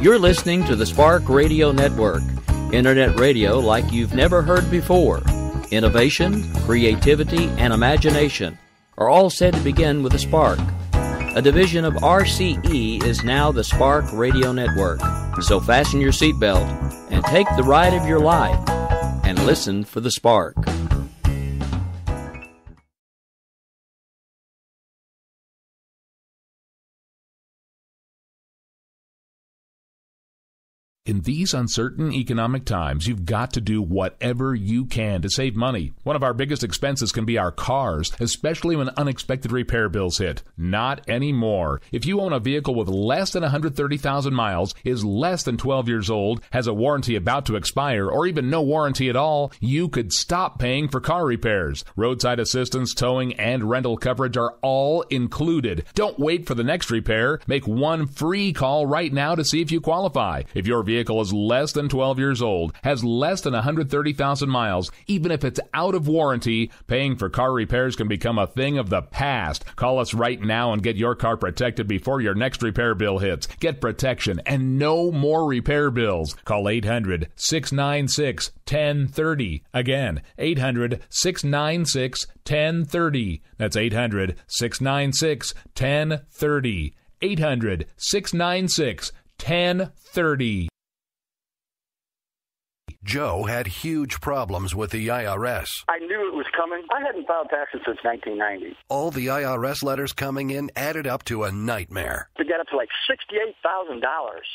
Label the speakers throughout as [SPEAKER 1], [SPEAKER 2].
[SPEAKER 1] You're listening to the Spark Radio Network, internet radio like you've never heard before. Innovation, creativity, and imagination are all said to begin with a spark. A division of RCE is now the Spark Radio Network. So fasten your seatbelt and take the ride of your life and listen for the spark.
[SPEAKER 2] In these uncertain economic times, you've got to do whatever you can to save money. One of our biggest expenses can be our cars, especially when unexpected repair bills hit. Not anymore. If you own a vehicle with less than 130,000 miles, is less than 12 years old, has a warranty about to expire, or even no warranty at all, you could stop paying for car repairs. Roadside assistance, towing, and rental coverage are all included. Don't wait for the next repair. Make one free call right now to see if you qualify. If your vehicle vehicle is less than 12 years old, has less than 130,000 miles, even if it's out of warranty, paying for car repairs can become a thing of the past. Call us right now and get your car protected before your next repair bill hits. Get protection and no more repair bills. Call 800 696 1030. Again, 800 696 1030. That's 800 696 1030. 800 696 1030.
[SPEAKER 3] Joe had huge problems with the IRS.
[SPEAKER 4] I knew it was coming. I hadn't filed taxes since 1990.
[SPEAKER 3] All the IRS letters coming in added up to a nightmare.
[SPEAKER 4] To get up to like $68,000,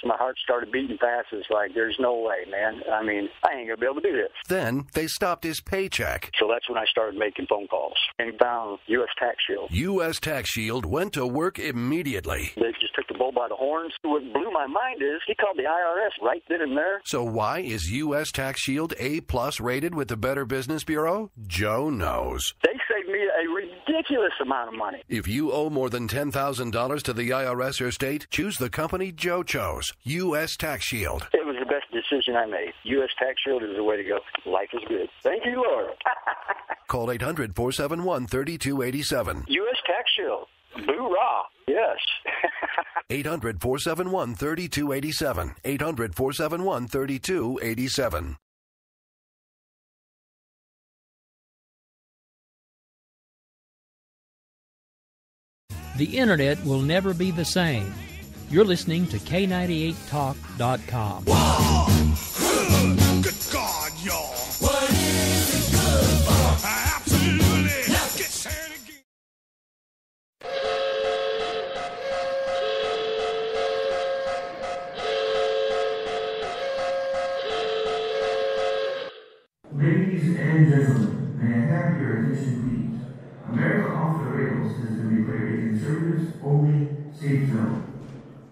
[SPEAKER 4] my heart started beating fast. It's like, there's no way, man. I mean, I ain't going to be able to do this.
[SPEAKER 3] Then they stopped his paycheck.
[SPEAKER 4] So that's when I started making phone calls and found U.S. Tax Shield.
[SPEAKER 3] U.S. Tax Shield went to work immediately.
[SPEAKER 4] They just took the bull by the horns. What blew my mind is he called the IRS right then and there.
[SPEAKER 3] So why is U.S. Tax Shield A plus rated with the Better Business Bureau? Joe knows.
[SPEAKER 4] They saved me a ridiculous amount of money.
[SPEAKER 3] If you owe more than $10,000 to the IRS or state, choose the company Joe chose, U.S. Tax Shield.
[SPEAKER 4] It was the best decision I made. U.S. Tax Shield is the way to go. Life is good. Thank you, Lord.
[SPEAKER 3] Call 800 471 3287.
[SPEAKER 4] U.S. Tax Shield. Boo-rah. Yes.
[SPEAKER 3] 800 471 3287. 800 471 3287.
[SPEAKER 1] The internet will never be the same. You're listening to K98Talk.com.
[SPEAKER 5] Good
[SPEAKER 6] and gentlemen, may I have your attention, please? America Off the Rails has been declared a conservatives only safe zone.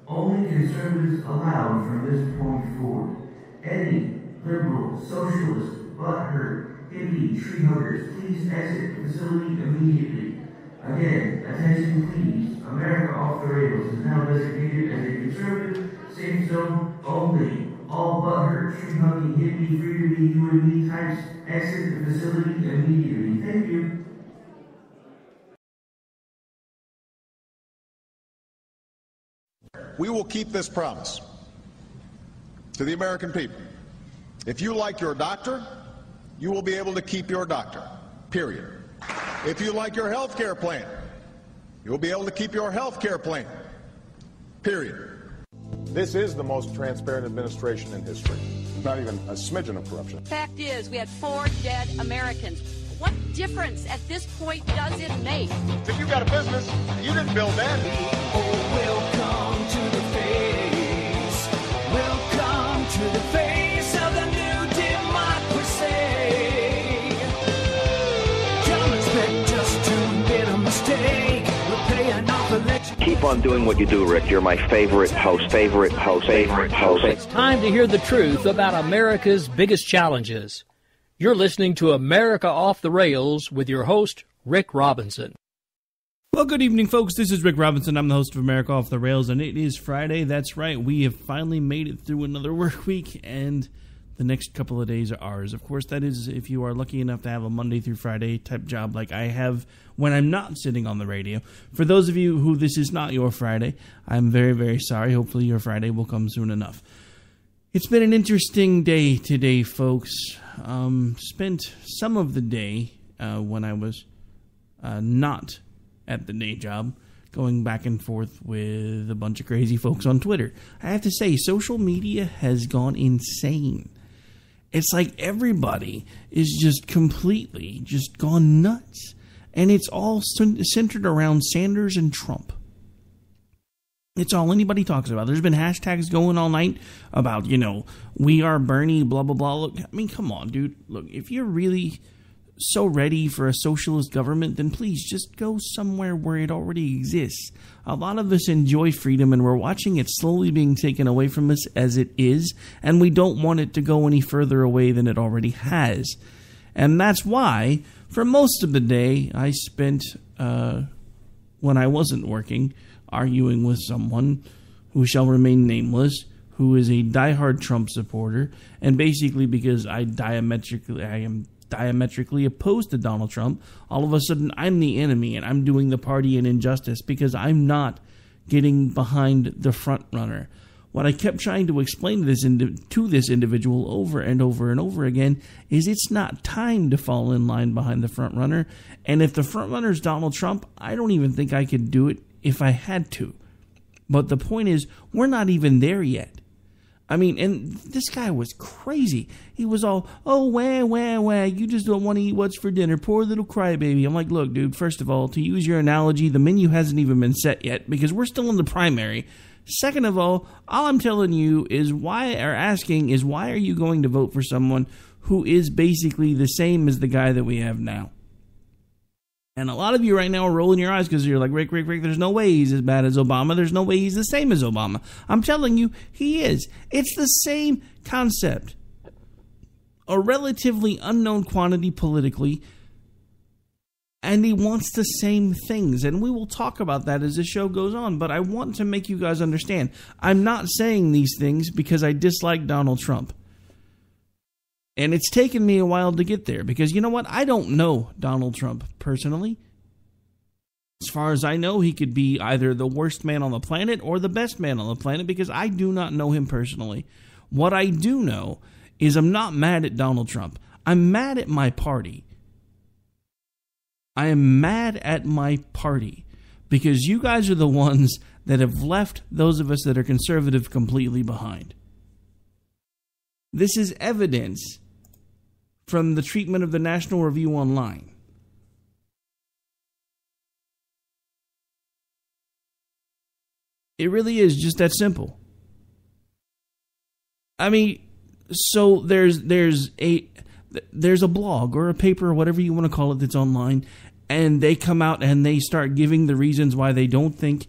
[SPEAKER 6] Only conservatives allowed from this point forward. Any liberal, socialist, butthurt, hippie, tree huggers, please exit the facility immediately. Again, attention please. America Off the Rails is now designated as a conservative safe zone only. All but her butthurt, tree hugging, hippie, free to be you and me types exit the facility immediately. Thank you.
[SPEAKER 7] We will keep this promise to the American people. If you like your doctor, you will be able to keep your doctor. Period. If you like your health care plan, you will be able to keep your health care plan. Period.
[SPEAKER 8] This is the most transparent administration in history. Not even a smidgen of corruption.
[SPEAKER 9] Fact is, we had four dead Americans. What difference at this point does it make?
[SPEAKER 8] If you got a business, you didn't build that.
[SPEAKER 5] Oh,
[SPEAKER 10] Keep on doing what you do, Rick. You're my favorite host, favorite host, favorite host.
[SPEAKER 1] It's time to hear the truth about America's biggest challenges. You're listening to America Off the Rails with your host, Rick Robinson.
[SPEAKER 11] Well, good evening, folks. This is Rick Robinson. I'm the host of America Off the Rails, and it is Friday. That's right. We have finally made it through another work week, and
[SPEAKER 6] the next couple of days are ours. Of course, that is if you are lucky enough to have a Monday through Friday type job like I have when I'm not sitting on the radio. For those of you who this is not your Friday, I'm very, very sorry. Hopefully, your Friday will come soon enough. It's been an interesting day today, folks. Um, spent some of the day uh, when I was uh, not at the day job going back and forth with a bunch of crazy folks on Twitter. I have to say, social media has gone insane. It's like everybody is just completely just gone nuts. And it's all centered around Sanders and Trump. It's all anybody talks about. There's been hashtags going all night about, you know, we are Bernie, blah, blah, blah. Look, I mean, come on, dude. Look, if you're really so ready for a socialist government, then please just go somewhere where it already exists. A lot of us enjoy freedom and we're watching it slowly being taken away from us as it is, and we don't want it to go any further away than it already has. And that's why, for most of the day, I spent, uh, when I wasn't working, arguing with someone who shall remain nameless who is a diehard Trump supporter, and basically because I diametrically I am diametrically opposed to Donald Trump, all of a sudden I'm the enemy and I'm doing the party an injustice because I'm not getting behind the front runner. What I kept trying to explain to this to this individual over and over and over again is it's not time to fall in line behind the front runner. And if the front runner is Donald Trump, I don't even think I could do it if I had to. But the point is, we're not even there yet. I mean, and this guy was crazy. He was all, oh, wah, wah, wah, you just don't want to eat what's for dinner. Poor little crybaby. I'm like, look, dude, first of all, to use your analogy, the menu hasn't even been set yet because we're still in the primary. Second of all, all I'm telling you is why, or asking is why are you going to vote for someone who is basically the same as the guy that we have now? And a lot of you right now are rolling your eyes because you're like, Rick, Rick, Rick, there's no way he's as bad as Obama. There's no way he's the same as Obama. I'm telling you, he is. It's the same concept. A relatively unknown quantity politically, and he wants the same things. And we will talk about that as the show goes on. But I want to make you guys understand I'm not saying these things because I dislike Donald Trump. And it's taken me a while to get there because you know what? I don't know Donald Trump personally. As far as I know, he could be either the worst man on the planet or the best man on the planet because I do not know him personally. What I do know is I'm not mad at Donald Trump. I'm mad at my party. I am mad at my party because you guys are the ones that have left those of us that are conservative completely behind. This is evidence from the treatment of the National Review Online. It really is just that simple. I mean, so there's there's a there's a blog or a paper or whatever you want to call it that's online and they come out and they start giving the reasons why they don't think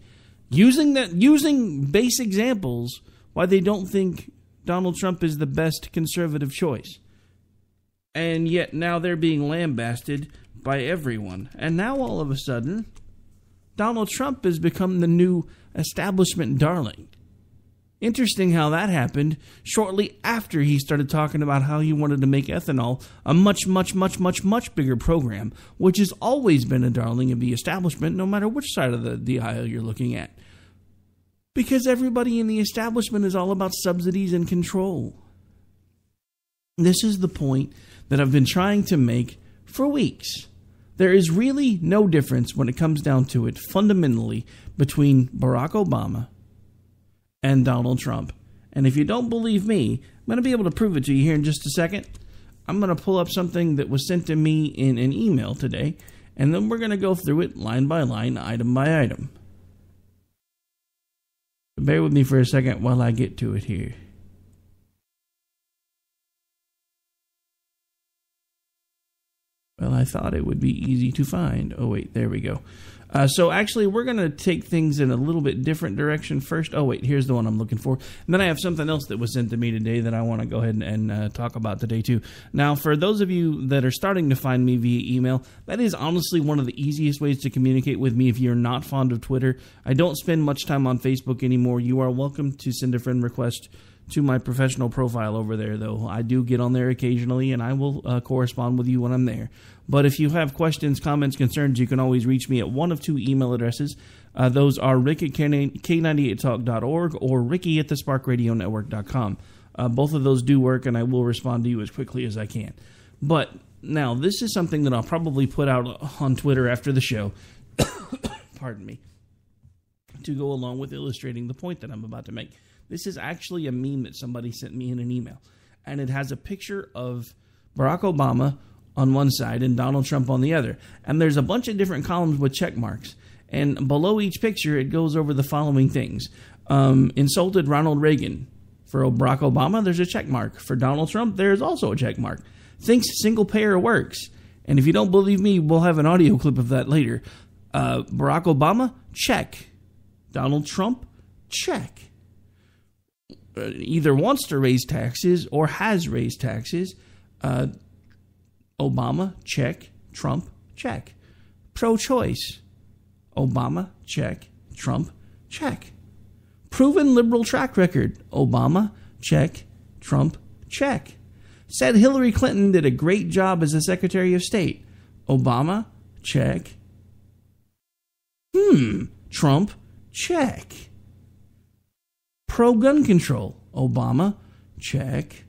[SPEAKER 6] using that using base examples why they don't think Donald Trump is the best conservative choice and yet now they're being lambasted by everyone. And now all of a sudden, Donald Trump has become the new establishment darling. Interesting how that happened shortly after he started talking about how he wanted to make ethanol a much, much, much, much, much bigger program, which has always been a darling of the establishment, no matter which side of the, the aisle you're looking at. Because everybody in the establishment is all about subsidies and control. This is the point that I've been trying to make for weeks. There is really no difference when it comes down to it, fundamentally, between Barack Obama and Donald Trump. And if you don't believe me, I'm going to be able to prove it to you here in just a second. I'm going to pull up something that was sent to me in an email today, and then we're going to go through it line by line, item by item. Bear with me for a second while I get to it here. Well, I thought it would be easy to find. Oh, wait, there we go. Uh, so actually, we're going to take things in a little bit different direction first. Oh, wait, here's the one I'm looking for. And then I have something else that was sent to me today that I want to go ahead and, and uh, talk about today, too. Now, for those of you that are starting to find me via email, that is honestly one of the easiest ways to communicate with me if you're not fond of Twitter. I don't spend much time on Facebook anymore. You are welcome to send a friend request to my professional profile over there, though. I do get on there occasionally, and I will uh, correspond with you when I'm there. But if you have questions, comments, concerns, you can always reach me at one of two email addresses. Uh, those are rick at k98talk.org or ricky at the sparkradionetwork.com. Uh, both of those do work, and I will respond to you as quickly as I can. But now, this is something that I'll probably put out on Twitter after the show. Pardon me. To go along with illustrating the point that I'm about to make. This is actually a meme that somebody sent me in an email. And it has a picture of Barack Obama on one side and Donald Trump on the other. And there's a bunch of different columns with check marks. And below each picture, it goes over the following things um, Insulted Ronald Reagan. For Barack Obama, there's a check mark. For Donald Trump, there's also a check mark. Thinks single payer works. And if you don't believe me, we'll have an audio clip of that later. Uh, Barack Obama, check. Donald Trump, check. Uh, either wants to raise taxes or has raised taxes. Uh, Obama, check. Trump, check. Pro choice. Obama, check. Trump, check. Proven liberal track record. Obama, check. Trump, check. Said Hillary Clinton did a great job as a Secretary of State. Obama, check. Hmm. Trump, check. Pro gun control. Obama, check.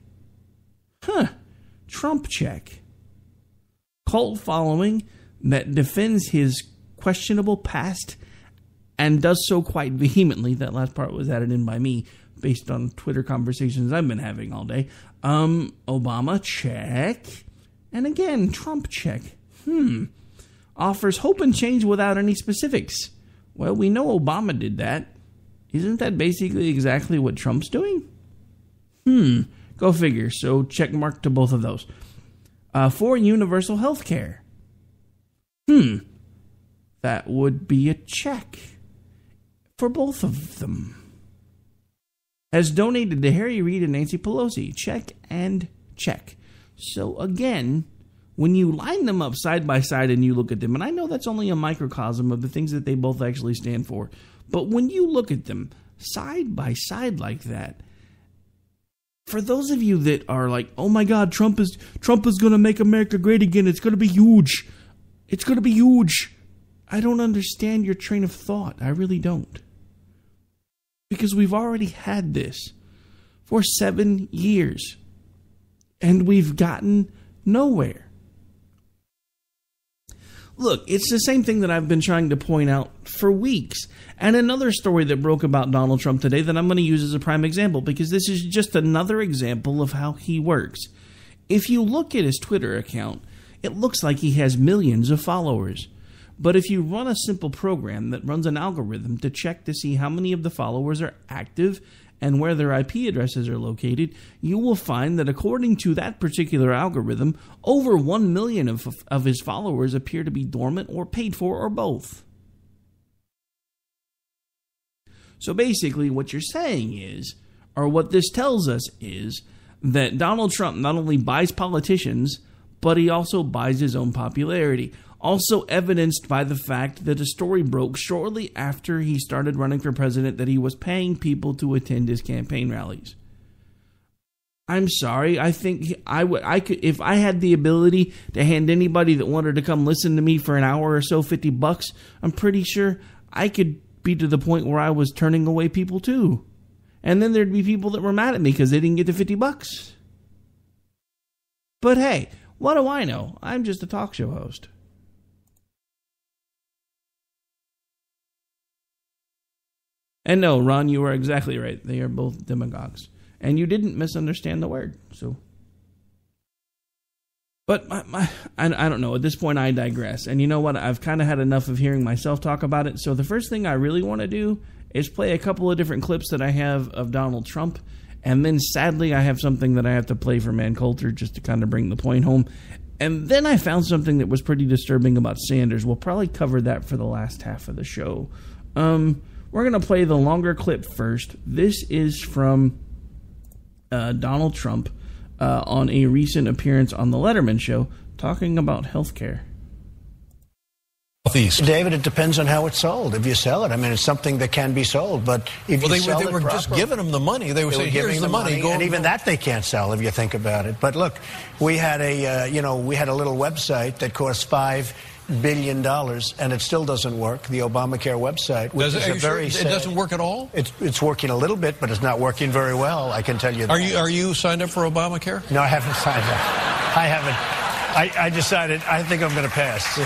[SPEAKER 6] Huh. Trump, check. Cult following that defends his questionable past and does so quite vehemently. That last part was added in by me based on Twitter conversations I've been having all day. Um, Obama, check. And again, Trump, check. Hmm. Offers hope and change without any specifics. Well, we know Obama did that. Isn't that basically exactly what Trump's doing? Hmm. Go figure. So check mark to both of those. Uh, for universal health care. Hmm. That would be a check for both of them. Has donated to Harry Reid and Nancy Pelosi. Check and check. So again, when you line them up side by side and you look at them, and I know that's only a microcosm of the things that they both actually stand for, but when you look at them side by side like that, for those of you that are like, "Oh my God, Trump is Trump is going to make America great again. It's going to be huge. It's going to be huge." I don't understand your train of thought. I really don't. Because we've already had this for 7 years and we've gotten nowhere. Look, it's the same thing that I've been trying to point out for weeks. And another story that broke about Donald Trump today that I'm going to use as a prime example because this is just another example of how he works. If you look at his Twitter account, it looks like he has millions of followers. But if you run a simple program that runs an algorithm to check to see how many of the followers are active and where their IP addresses are located, you will find that according to that particular algorithm, over 1 million of, of his followers appear to be dormant or paid for or both. So basically, what you're saying is, or what this tells us is, that Donald Trump not only buys politicians, but he also buys his own popularity also evidenced by the fact that a story broke shortly after he started running for president that he was paying people to attend his campaign rallies. I'm sorry. I think I would. I could if I had the ability to hand anybody that wanted to come listen to me for an hour or so fifty bucks. I'm pretty sure I could be to the point where I was turning away people too, and then there'd be people that were mad at me because they didn't get the fifty bucks. But hey, what do I know? I'm just a talk show host. And no, Ron, you are exactly right. They are both demagogues. And you didn't misunderstand the word. So but my, my, I, I don't know. At this point, I digress. And you know what? I've kind of had enough of hearing myself talk about it. So the first thing I really want to do is play a couple of different clips that I have of Donald Trump. And then sadly, I have something that I have to play for Ann Coulter just to kind of bring the point home. And then I found something that was pretty disturbing about Sanders. We'll probably cover that for the last half of the show. Um, we're going to play the longer clip first. This is from uh, Donald Trump uh, on a recent appearance on The Letterman Show talking about health care.
[SPEAKER 12] Southeast.
[SPEAKER 13] David, it depends on how it's sold. If you sell it, I mean, it's something that can be sold. But if
[SPEAKER 12] Well,
[SPEAKER 13] you
[SPEAKER 12] they,
[SPEAKER 13] sell
[SPEAKER 12] they
[SPEAKER 13] it
[SPEAKER 12] were just giving them the money. They were
[SPEAKER 13] They
[SPEAKER 12] saying,
[SPEAKER 13] were
[SPEAKER 12] "Here's
[SPEAKER 13] giving
[SPEAKER 12] the money." Go
[SPEAKER 13] and even that they can't sell if you think about it. But look, we had a uh, you know we had a little website that cost five billion dollars, and it still doesn't work. The Obamacare website, which
[SPEAKER 12] Does it-
[SPEAKER 13] is a
[SPEAKER 12] you sure it doesn't work at all?
[SPEAKER 13] It's it's working a little bit, but it's not working very well. I can tell you. That.
[SPEAKER 12] Are you are you signed up for Obamacare?
[SPEAKER 13] No, I haven't signed up. I haven't. I, I decided. I think I'm going to pass.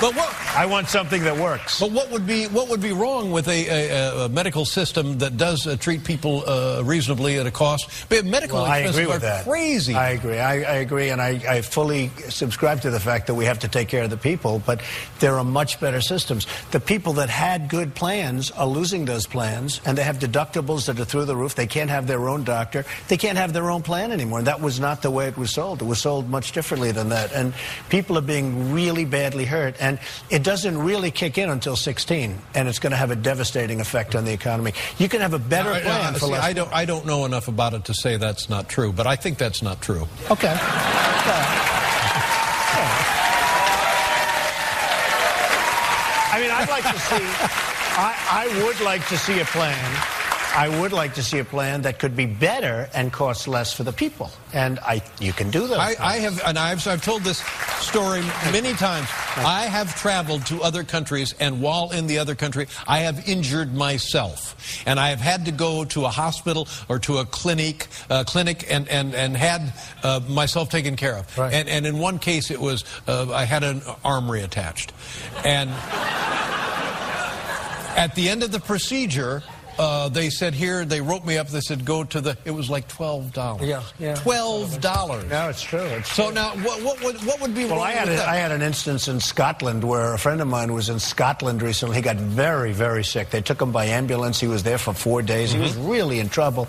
[SPEAKER 12] But what?
[SPEAKER 13] I want something that works.
[SPEAKER 12] But what would be what would be wrong with a, a, a medical system that does uh, treat people uh, reasonably at a cost? But medical
[SPEAKER 13] Well, I agree with
[SPEAKER 12] are
[SPEAKER 13] that.
[SPEAKER 12] crazy.
[SPEAKER 13] I agree. I, I agree, and I, I fully subscribe to the fact that we have to take care of the people. But there are much better systems. The people that had good plans are losing those plans, and they have deductibles that are through the roof. They can't have their own doctor. They can't have their own plan anymore. And that was not the way it was sold. It was sold much differently than that, and people are being really badly hurt. And it doesn't really kick in until 16, and it's going to have a devastating effect on the economy. You can have a better
[SPEAKER 12] I- I-
[SPEAKER 13] plan for
[SPEAKER 12] see,
[SPEAKER 13] less.
[SPEAKER 12] I don't I don't know enough about it to say that's not true, but I think that's not true.
[SPEAKER 13] Okay. I mean, I'd like to see. I, I would like to see a plan. I would like to see a plan that could be better and cost less for the people. And I, you can do that.
[SPEAKER 12] I. I have, and I've, I've told this story many times. I have traveled to other countries, and while in the other country, I have injured myself, and I have had to go to a hospital or to a clinic, uh, clinic, and and and had uh, myself taken care of. And and in one case, it was uh, I had an arm reattached, and at the end of the procedure. Uh, they said here, they wrote me up, they said go to the, it was like $12.
[SPEAKER 13] Yeah, yeah.
[SPEAKER 12] $12.
[SPEAKER 13] No, it's true. It's
[SPEAKER 12] So now, what, what, would what would be
[SPEAKER 13] Well,
[SPEAKER 12] wrong
[SPEAKER 13] I had,
[SPEAKER 12] with
[SPEAKER 13] a,
[SPEAKER 12] that?
[SPEAKER 13] I had an instance in Scotland where a friend of mine was in Scotland recently. He got very, very sick. They took him by ambulance. He was there for four days. He was
[SPEAKER 12] Mm-hmm.
[SPEAKER 13] really in trouble.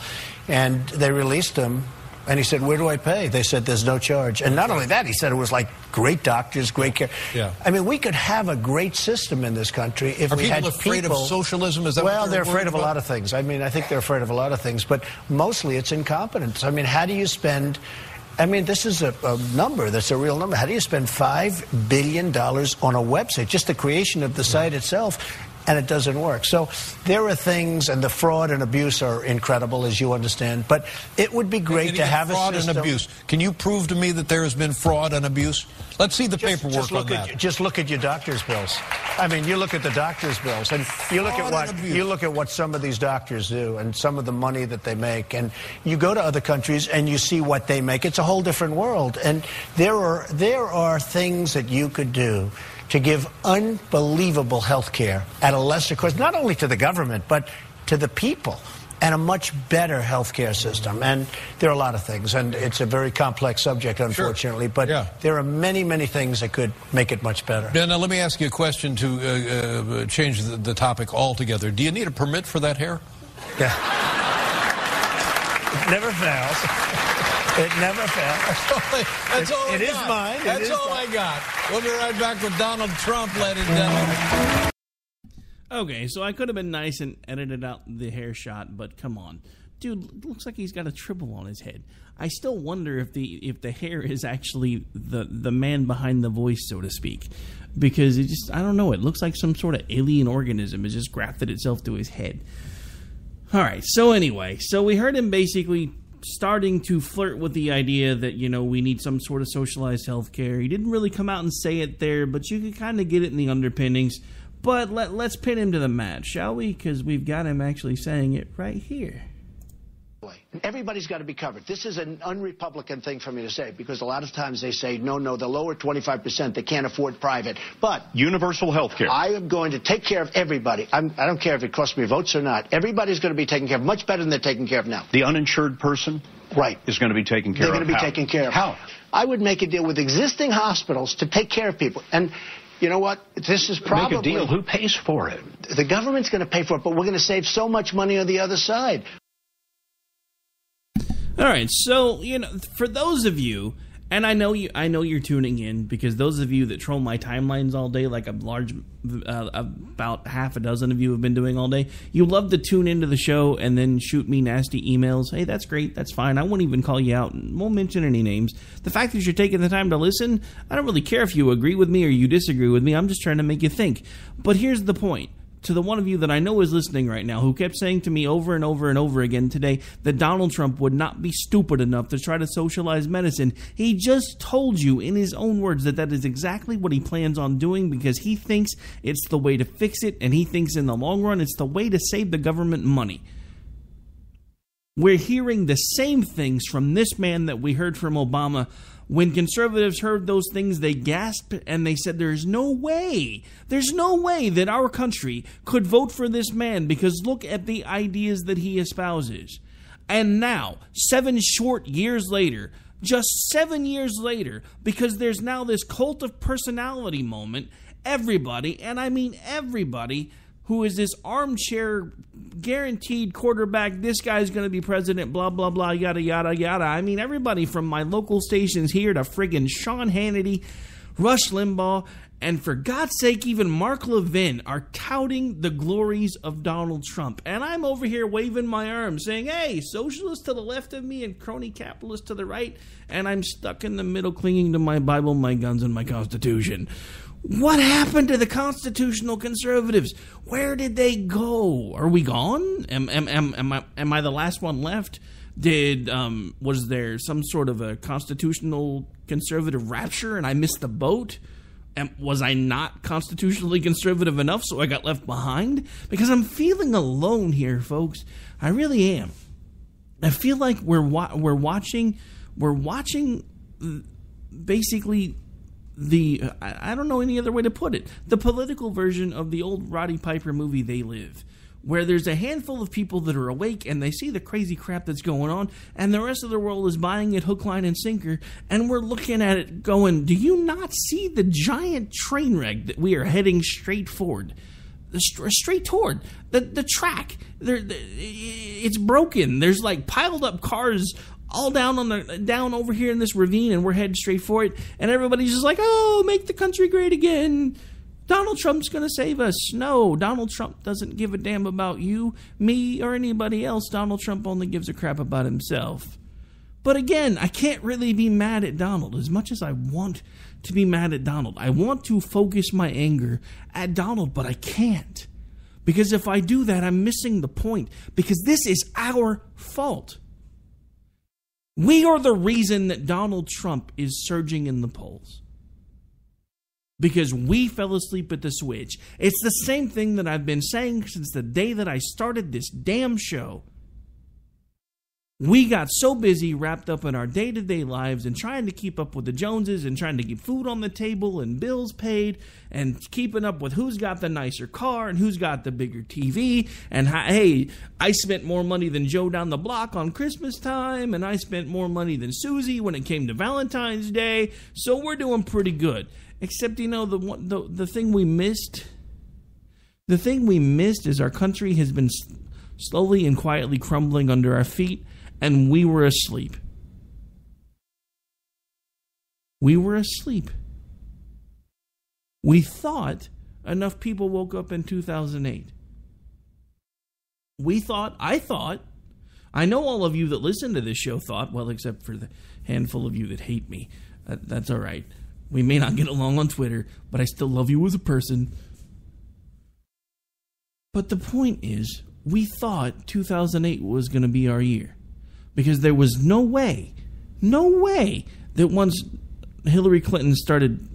[SPEAKER 13] And they released him. And he said, Where do I pay? They said, There's no charge. And not only that, he said it was like great doctors, great care.
[SPEAKER 12] Yeah.
[SPEAKER 13] I mean, we could have a great system in this country if
[SPEAKER 12] Are
[SPEAKER 13] we
[SPEAKER 12] people
[SPEAKER 13] had
[SPEAKER 12] afraid of
[SPEAKER 13] people-
[SPEAKER 12] socialism? Is that
[SPEAKER 13] well,
[SPEAKER 12] they're
[SPEAKER 13] afraid of a lot of things. I mean, I think they're afraid of a lot of things, but mostly it's incompetence. I mean, how do you spend? I mean, this is a, a number that's a real number. How do you spend five billion dollars on a website, just the creation of the site itself? And it doesn't work. So there are things, and the fraud and abuse are incredible, as you understand. But it would be great to have
[SPEAKER 12] fraud
[SPEAKER 13] a system.
[SPEAKER 12] and abuse. Can you prove to me that there has been fraud and abuse? Let's see the paperwork
[SPEAKER 13] just look
[SPEAKER 12] on
[SPEAKER 13] at
[SPEAKER 12] that.
[SPEAKER 13] just look at your doctor's bills. I mean, you look at the doctor's bills, and you look
[SPEAKER 12] Fraud
[SPEAKER 13] at what you look at what some of these doctors do, and some of the money that they make, and you go to other countries and you see what they make. It's a whole different world, and there are there are things that you could do to give unbelievable health care at a lesser cost, not only to the government but to the people. And a much better health care system. And there are a lot of things. And it's a very complex subject, unfortunately. But there are many, many things that could make it much better.
[SPEAKER 12] Ben, now let me ask you a question to uh, uh, change the, the topic altogether. Do you need a permit for that hair?
[SPEAKER 13] Yeah. It never fails. It never fails.
[SPEAKER 12] That's all I
[SPEAKER 13] It is
[SPEAKER 12] got.
[SPEAKER 13] mine. It
[SPEAKER 12] That's
[SPEAKER 13] is
[SPEAKER 12] all
[SPEAKER 13] mine.
[SPEAKER 12] I got. We'll be right back with Donald Trump, ladies and gentlemen.
[SPEAKER 6] Okay, so I could have been nice and edited out the hair shot, but come on, dude, looks like he's got a tribble on his head. I still wonder if the if the hair is actually the the man behind the voice, so to speak, because it just I don't know. It looks like some sort of alien organism has just grafted itself to his head. All right. So anyway, so we heard him basically starting to flirt with the idea that you know we need some sort of socialized health care. He didn't really come out and say it there, but you could kind of get it in the underpinnings. But let, let's pin him to the match, shall we? Because we've got him actually saying it right here.
[SPEAKER 13] Everybody's got to be covered. This is an unrepublican thing for me to say because a lot of times they say, no, no, the lower 25%, they can't afford private. But
[SPEAKER 14] universal health care.
[SPEAKER 13] I am going to take care of everybody. I'm, I don't care if it costs me votes or not. Everybody's going to be taken care of much better than they're taken care of now.
[SPEAKER 14] The uninsured person
[SPEAKER 13] right.
[SPEAKER 14] is going to be taken care of.
[SPEAKER 13] They're going to be
[SPEAKER 14] How?
[SPEAKER 13] taken care of.
[SPEAKER 14] How?
[SPEAKER 13] I would make a deal with existing hospitals to take care of people. And you know what? This is probably
[SPEAKER 14] Make a deal. Who pays for it?
[SPEAKER 13] The government's going to pay for it, but we're going to save so much money on the other side.
[SPEAKER 6] All right, so you know, for those of you, And I know you. I know you're tuning in because those of you that troll my timelines all day, like a large, uh, about half a dozen of you have been doing all day. You love to tune into the show and then shoot me nasty emails. Hey, that's great. That's fine. I won't even call you out. and Won't mention any names. The fact that you're taking the time to listen, I don't really care if you agree with me or you disagree with me. I'm just trying to make you think. But here's the point to the one of you that I know is listening right now who kept saying to me over and over and over again today that Donald Trump would not be stupid enough to try to socialize medicine. He just told you in his own words that that is exactly what he plans on doing because he thinks it's the way to fix it and he thinks in the long run it's the way to save the government money. We're hearing the same things from this man that we heard from Obama when conservatives heard those things, they gasped and they said, There's no way, there's no way that our country could vote for this man because look at the ideas that he espouses. And now, seven short years later, just seven years later, because there's now this cult of personality moment, everybody, and I mean everybody, who is this armchair guaranteed quarterback. This guy's going to be president, blah, blah, blah, yada, yada, yada. I mean, everybody from my local stations here to friggin' Sean Hannity, Rush Limbaugh, and for God's sake, even Mark Levin are touting the glories of Donald Trump. And I'm over here waving my arms saying, hey, socialist to the left of me and crony capitalist to the right. And I'm stuck in the middle clinging to my Bible, my guns, and my Constitution. What happened to the constitutional conservatives? Where did they go? Are we gone? Am, am, am, am, I, am I the last one left? Did um, was there some sort of a constitutional conservative rapture and I missed the boat? Am, was I not constitutionally conservative enough so I got left behind? Because I'm feeling alone here, folks. I really am. I feel like we're wa- we're watching we're watching basically the I don't know any other way to put it. The political version of the old Roddy Piper movie They Live, where there's a handful of people that are awake and they see the crazy crap that's going on and the rest of the world is buying it hook line and sinker and we're looking at it going, "Do you not see the giant train wreck that we are heading straight forward?" straight toward the the track. There, it's broken. There's like piled up cars all down on the down over here in this ravine, and we're heading straight for it. And everybody's just like, "Oh, make the country great again." Donald Trump's going to save us. No, Donald Trump doesn't give a damn about you, me, or anybody else. Donald Trump only gives a crap about himself. But again, I can't really be mad at Donald as much as I want to be mad at Donald. I want to focus my anger at Donald, but I can't. Because if I do that, I'm missing the point. Because this is our fault. We are the reason that Donald Trump is surging in the polls. Because we fell asleep at the switch. It's the same thing that I've been saying since the day that I started this damn show. We got so busy wrapped up in our day to day lives and trying to keep up with the Joneses and trying to keep food on the table and bills paid and keeping up with who's got the nicer car and who's got the bigger TV. And hey, I spent more money than Joe down the block on Christmas time and I spent more money than Susie when it came to Valentine's Day. So we're doing pretty good. Except, you know, the, the, the thing we missed. The thing we missed is our country has been slowly and quietly crumbling under our feet and we were asleep. We were asleep. We thought enough people woke up in 2008. We thought, I thought, I know all of you that listen to this show thought, well, except for the handful of you that hate me. That, that's all right. We may not get along on Twitter, but I still love you as a person. But the point is, we thought 2008 was going to be our year because there was no way, no way that once Hillary Clinton started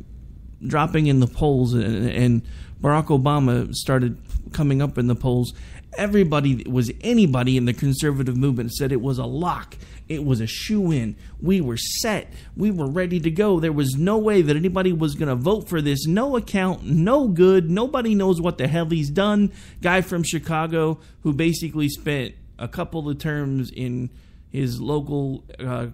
[SPEAKER 6] dropping in the polls and, and Barack Obama started coming up in the polls, everybody was anybody in the conservative movement said it was a lock. It was a shoe in. We were set. We were ready to go. There was no way that anybody was going to vote for this. No account, no good. Nobody knows what the hell he's done. Guy from Chicago who basically spent a couple of terms in his local uh,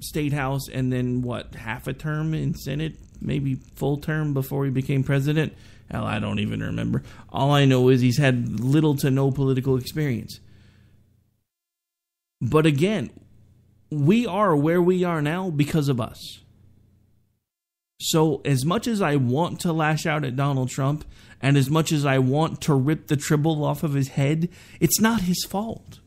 [SPEAKER 6] state house and then what half a term in senate maybe full term before he became president hell i don't even remember all i know is he's had little to no political experience but again we are where we are now because of us. So, as much as I want to lash out at Donald Trump, and as much as I want to rip the tribble off of his head, it's not his fault.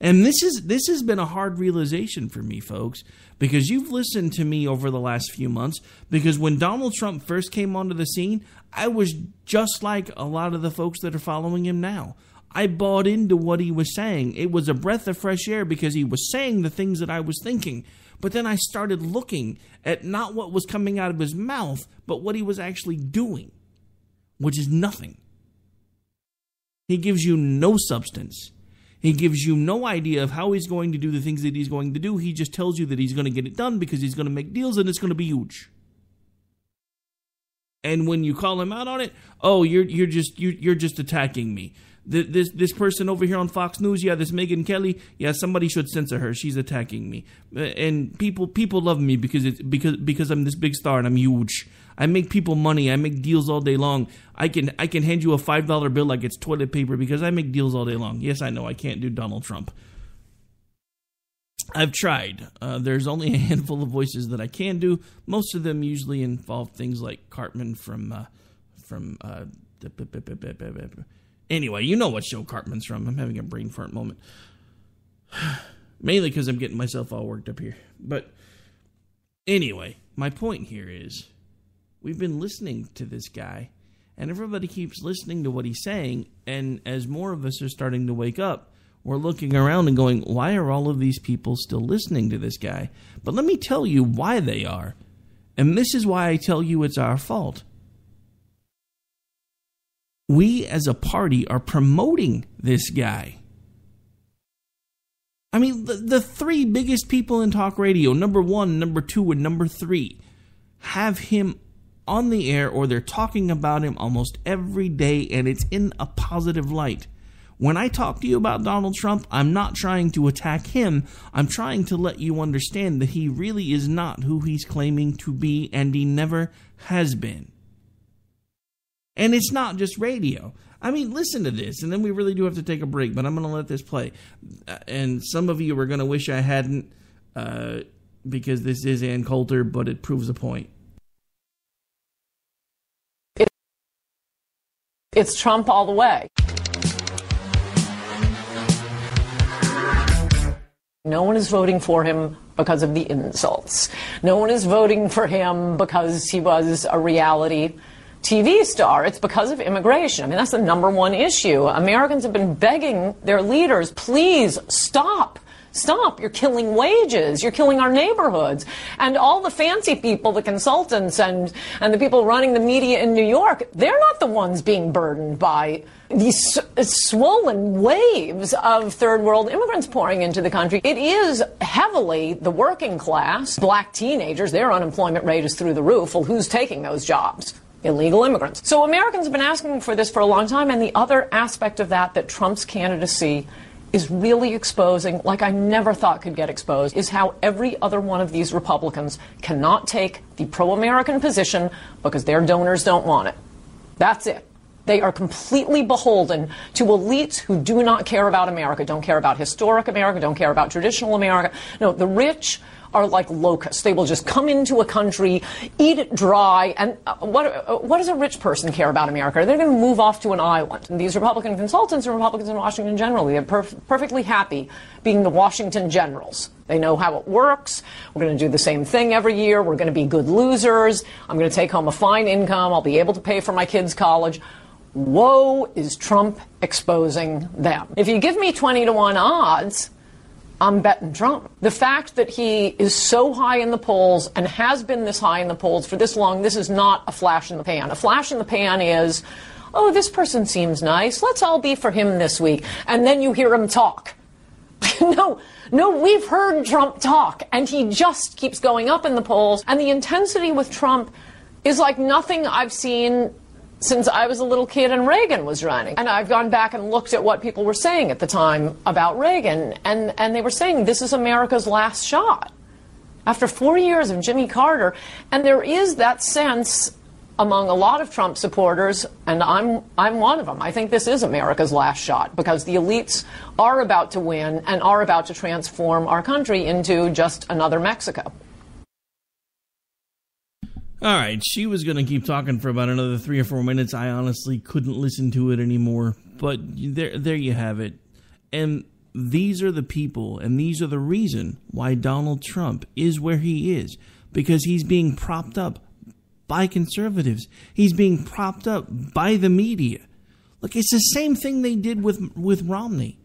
[SPEAKER 6] And this is this has been a hard realization for me, folks, because you've listened to me over the last few months. Because when Donald Trump first came onto the scene, I was just like a lot of the folks that are following him now. I bought into what he was saying. It was a breath of fresh air because he was saying the things that I was thinking. But then I started looking at not what was coming out of his mouth, but what he was actually doing, which is nothing. He gives you no substance. He gives you no idea of how he's going to do the things that he's going to do. He just tells you that he's going to get it done because he's going to make deals and it's going to be huge. And when you call him out on it, oh, you're you're just you're, you're just attacking me. Th- This this person over here on Fox News, yeah, this Megyn Kelly, yeah, somebody should censor her. She's attacking me, Uh, and people people love me because it's because because I'm this big star and I'm huge. I make people money. I make deals all day long. I can I can hand you a five dollar bill like it's toilet paper because I make deals all day long. Yes, I know I can't do Donald Trump. I've tried. Uh, there's only a handful of voices that I can do. Most of them usually involve things like Cartman from uh, from. Uh, anyway, you know what show Cartman's from. I'm having a brain fart moment, mainly because I'm getting myself all worked up here. But anyway, my point here is, we've been listening to this guy, and everybody keeps listening to what he's saying. And as more of us are starting to wake up, we're looking around and going, why are all of these people still listening to this guy? But let me tell you why they are. And this is why I tell you it's our fault. We as a party are promoting this guy. I mean, the, the three biggest people in talk radio, number one, number two, and number three, have him on the air or they're talking about him almost every day, and it's in a positive light. When I talk to you about Donald Trump, I'm not trying to attack him. I'm trying to let you understand that he really is not who he's claiming to be, and he never has been. And it's not just radio. I mean, listen to this, and then we really do have to take a break, but I'm going to let this play. Uh, And some of you are going to wish I hadn't, uh, because this is Ann Coulter, but it proves a point.
[SPEAKER 15] It's Trump all the way. No one is voting for him because of the insults. No one is voting for him because he was a reality TV star. It's because of immigration. I mean, that's the number one issue. Americans have been begging their leaders, please stop. Stop. You're killing wages. You're killing our neighborhoods. And all the fancy people, the consultants and, and the people running the media in New York, they're not the ones being burdened by these swollen waves of third world immigrants pouring into the country. It is heavily the working class, black teenagers, their unemployment rate is through the roof. Well, who's taking those jobs? Illegal immigrants. So Americans have been asking for this for a long time, and the other aspect of that that Trump's candidacy is really exposing, like I never thought could get exposed, is how every other one of these Republicans cannot take the pro American position because their donors don't want it. That's it. They are completely beholden to elites who do not care about America, don't care about historic America, don't care about traditional America. No, the rich are like locusts. They will just come into a country, eat it dry, and uh, what, uh, what does a rich person care about America? They're going to move off to an island. And these Republican consultants and Republicans in Washington generally, they're perf- perfectly happy being the Washington generals. They know how it works. We're going to do the same thing every year. We're going to be good losers. I'm going to take home a fine income. I'll be able to pay for my kids' college. Woe is Trump exposing them. If you give me 20 to 1 odds, I'm betting Trump. The fact that he is so high in the polls and has been this high in the polls for this long, this is not a flash in the pan. A flash in the pan is, oh, this person seems nice. Let's all be for him this week. And then you hear him talk. no, no, we've heard Trump talk, and he just keeps going up in the polls. And the intensity with Trump is like nothing I've seen since I was a little kid and Reagan was running. And I've gone back and looked at what people were saying at the time about Reagan, and, and they were saying this is America's last shot. After four years of Jimmy Carter, and there is that sense among a lot of Trump supporters, and I'm, I'm one of them. I think this is America's last shot because the elites are about to win and are about to transform our country into just another Mexico.
[SPEAKER 6] All right, she was going to keep talking for about another three or four minutes. I honestly couldn't listen to it anymore. But there, there you have it. And these are the people, and these are the reason why Donald Trump is where he is, because he's being propped up by conservatives. He's being propped up by the media. Look, it's the same thing they did with with Romney.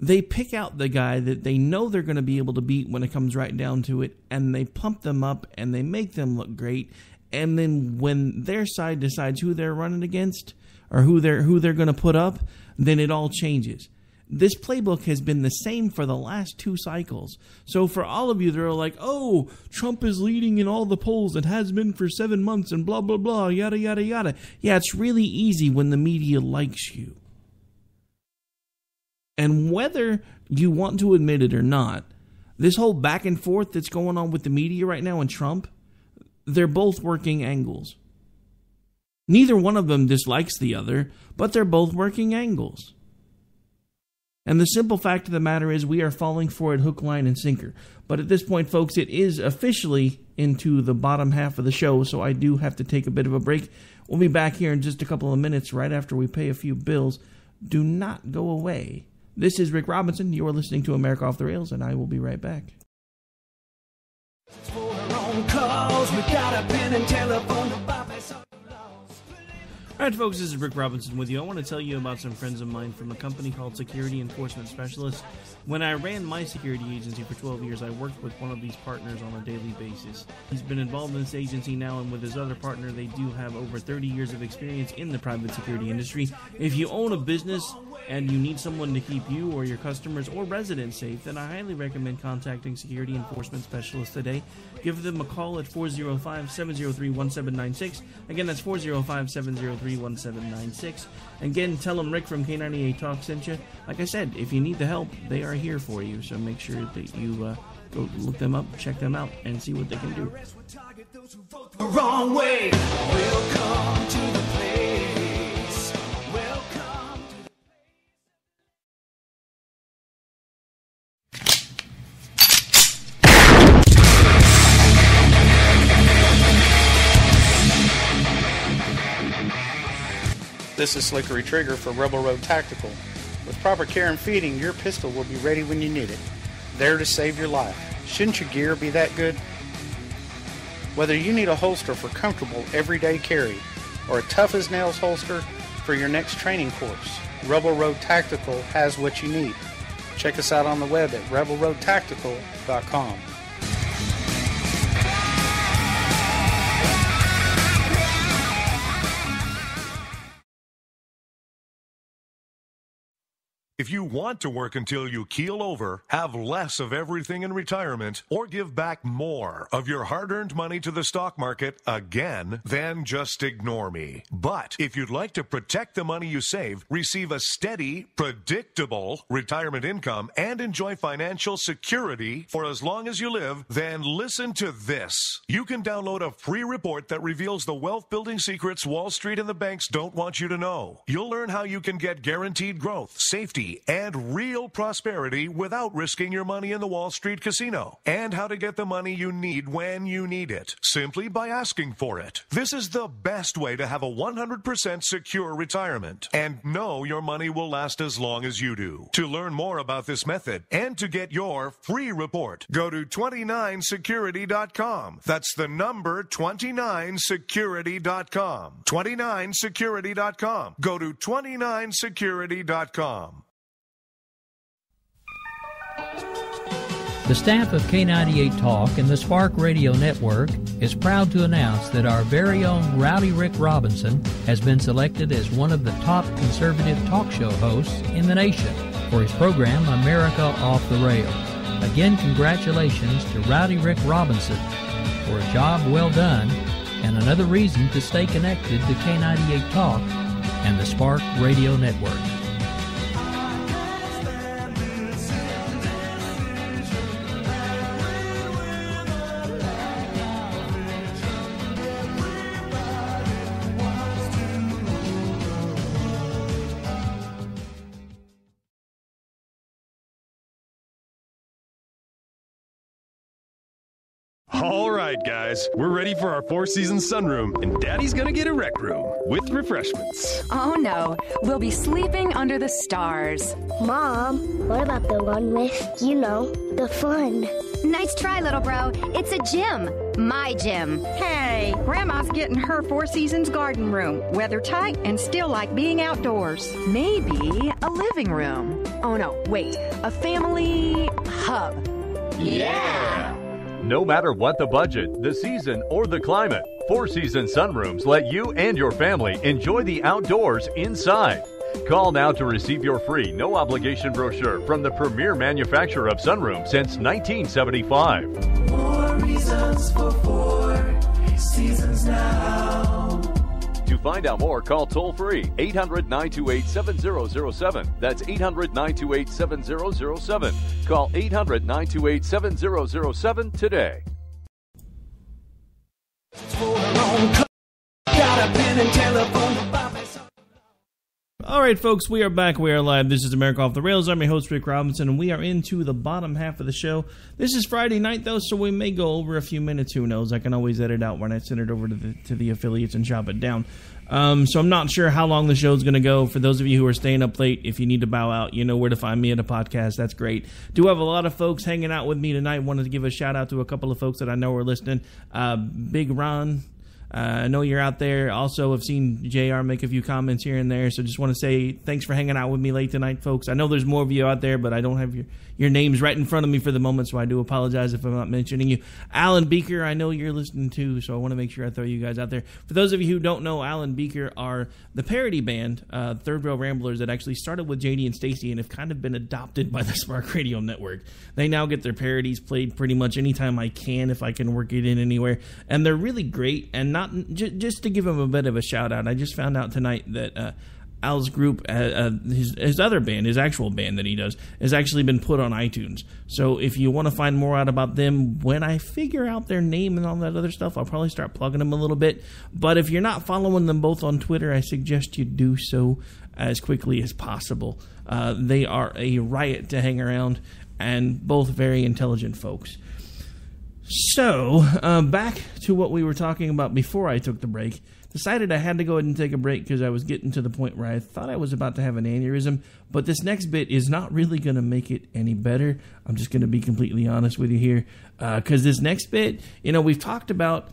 [SPEAKER 6] They pick out the guy that they know they're going to be able to beat when it comes right down to it, and they pump them up and they make them look great. And then when their side decides who they're running against or who they're who they're going to put up, then it all changes. This playbook has been the same for the last two cycles. So for all of you that are like, "Oh, Trump is leading in all the polls and has been for 7 months and blah blah blah, yada yada yada." Yeah, it's really easy when the media likes you. And whether you want to admit it or not, this whole back and forth that's going on with the media right now and Trump, they're both working angles. Neither one of them dislikes the other, but they're both working angles. And the simple fact of the matter is, we are falling for it hook, line, and sinker. But at this point, folks, it is officially into the bottom half of the show, so I do have to take a bit of a break. We'll be back here in just a couple of minutes, right after we pay a few bills. Do not go away. This is Rick Robinson. You are listening to America Off the Rails, and I will be right back.
[SPEAKER 5] calls. We got a pen and telephone to bypass all
[SPEAKER 6] All right, folks, this is Rick Robinson with you. I want to tell you about some friends of mine from a company called Security Enforcement Specialists. When I ran my security agency for 12 years, I worked with one of these partners on a daily basis. He's been involved in this agency now, and with his other partner, they do have over 30 years of experience in the private security industry. If you own a business and you need someone to keep you or your customers or residents safe, then I highly recommend contacting Security Enforcement Specialists today. Give them a call at 405 703 1796. Again, that's 405 703 1796. And again, tell them Rick from K98 Talk sent you. Like I said, if you need the help, they are here for you. So make sure that you uh, go look them up, check them out, and see what they can do.
[SPEAKER 16] This is Slickery Trigger for Rebel Road Tactical. With proper care and feeding, your pistol will be ready when you need it. There to save your life. Shouldn't your gear be that good? Whether you need a holster for comfortable everyday carry or a tough as nails holster for your next training course, Rebel Road Tactical has what you need. Check us out on the web at rebelroadtactical.com.
[SPEAKER 17] If you want to work until you keel over, have less of everything in retirement, or give back more of your hard earned money to the stock market again, then just ignore me. But if you'd like to protect the money you save, receive a steady, predictable retirement income, and enjoy financial security for as long as you live, then listen to this. You can download a free report that reveals the wealth building secrets Wall Street and the banks don't want you to know. You'll learn how you can get guaranteed growth, safety, and real prosperity without risking your money in the Wall Street casino, and how to get the money you need when you need it, simply by asking for it. This is the best way to have a 100% secure retirement and know your money will last as long as you do. To learn more about this method and to get your free report, go to 29security.com. That's the number 29security.com. 29security.com. Go to 29security.com.
[SPEAKER 18] The staff of K98 Talk and the Spark Radio Network is proud to announce that our very own Rowdy Rick Robinson has been selected as one of the top conservative talk show hosts in the nation for his program America Off the Rails. Again, congratulations to Rowdy Rick Robinson for a job well done and another reason to stay connected to K98 Talk and the Spark Radio Network.
[SPEAKER 19] All right, guys, we're ready for our Four Seasons sunroom, and Daddy's gonna get a rec room with refreshments.
[SPEAKER 20] Oh no, we'll be sleeping under the stars.
[SPEAKER 21] Mom, what about the one with, you know, the fun?
[SPEAKER 22] Nice try, little bro. It's a gym. My gym.
[SPEAKER 23] Hey, Grandma's getting her Four Seasons garden room. Weather tight and still like being outdoors.
[SPEAKER 20] Maybe a living room. Oh no, wait, a family hub.
[SPEAKER 24] Yeah! No matter what the budget, the season, or the climate, Four Season Sunrooms let you and your family enjoy the outdoors inside. Call now to receive your free, no obligation brochure from the premier manufacturer of sunrooms since 1975.
[SPEAKER 5] More reasons for four seasons now.
[SPEAKER 24] To find out more, call toll free 800 928 7007. That's 800 928 7007. Call 800 928 7007 today.
[SPEAKER 5] Got a pen and telephone
[SPEAKER 6] All right, folks, we are back. We are live. This is America Off the Rails. I'm your host, Rick Robinson, and we are into the bottom half of the show. This is Friday night, though, so we may go over a few minutes. Who knows? I can always edit out when I send it over to the, to the affiliates and chop it down. Um, so I'm not sure how long the show is going to go. For those of you who are staying up late, if you need to bow out, you know where to find me at a podcast. That's great. Do have a lot of folks hanging out with me tonight. Wanted to give a shout out to a couple of folks that I know are listening. Uh, Big Ron. Uh, I know you're out there. Also, I've seen JR make a few comments here and there. So just want to say thanks for hanging out with me late tonight, folks. I know there's more of you out there, but I don't have your, your names right in front of me for the moment, so I do apologize if I'm not mentioning you. Alan Beaker, I know you're listening too, so I want to make sure I throw you guys out there. For those of you who don't know, Alan Beaker are the parody band, uh, Third Rail Ramblers, that actually started with JD and Stacy and have kind of been adopted by the Spark Radio Network. They now get their parodies played pretty much anytime I can if I can work it in anywhere, and they're really great. And not j- just to give him a bit of a shout out, I just found out tonight that. Uh, Al's group, uh, uh, his his other band, his actual band that he does, has actually been put on iTunes. So if you want to find more out about them, when I figure out their name and all that other stuff, I'll probably start plugging them a little bit. But if you're not following them both on Twitter, I suggest you do so as quickly as possible. Uh, they are a riot to hang around, and both very intelligent folks. So, uh, back to what we were talking about before I took the break. Decided I had to go ahead and take a break because I was getting to the point where I thought I was about to have an aneurysm. But this next bit is not really going to make it any better. I'm just going to be completely honest with you here. Because this next bit, you know, we've talked about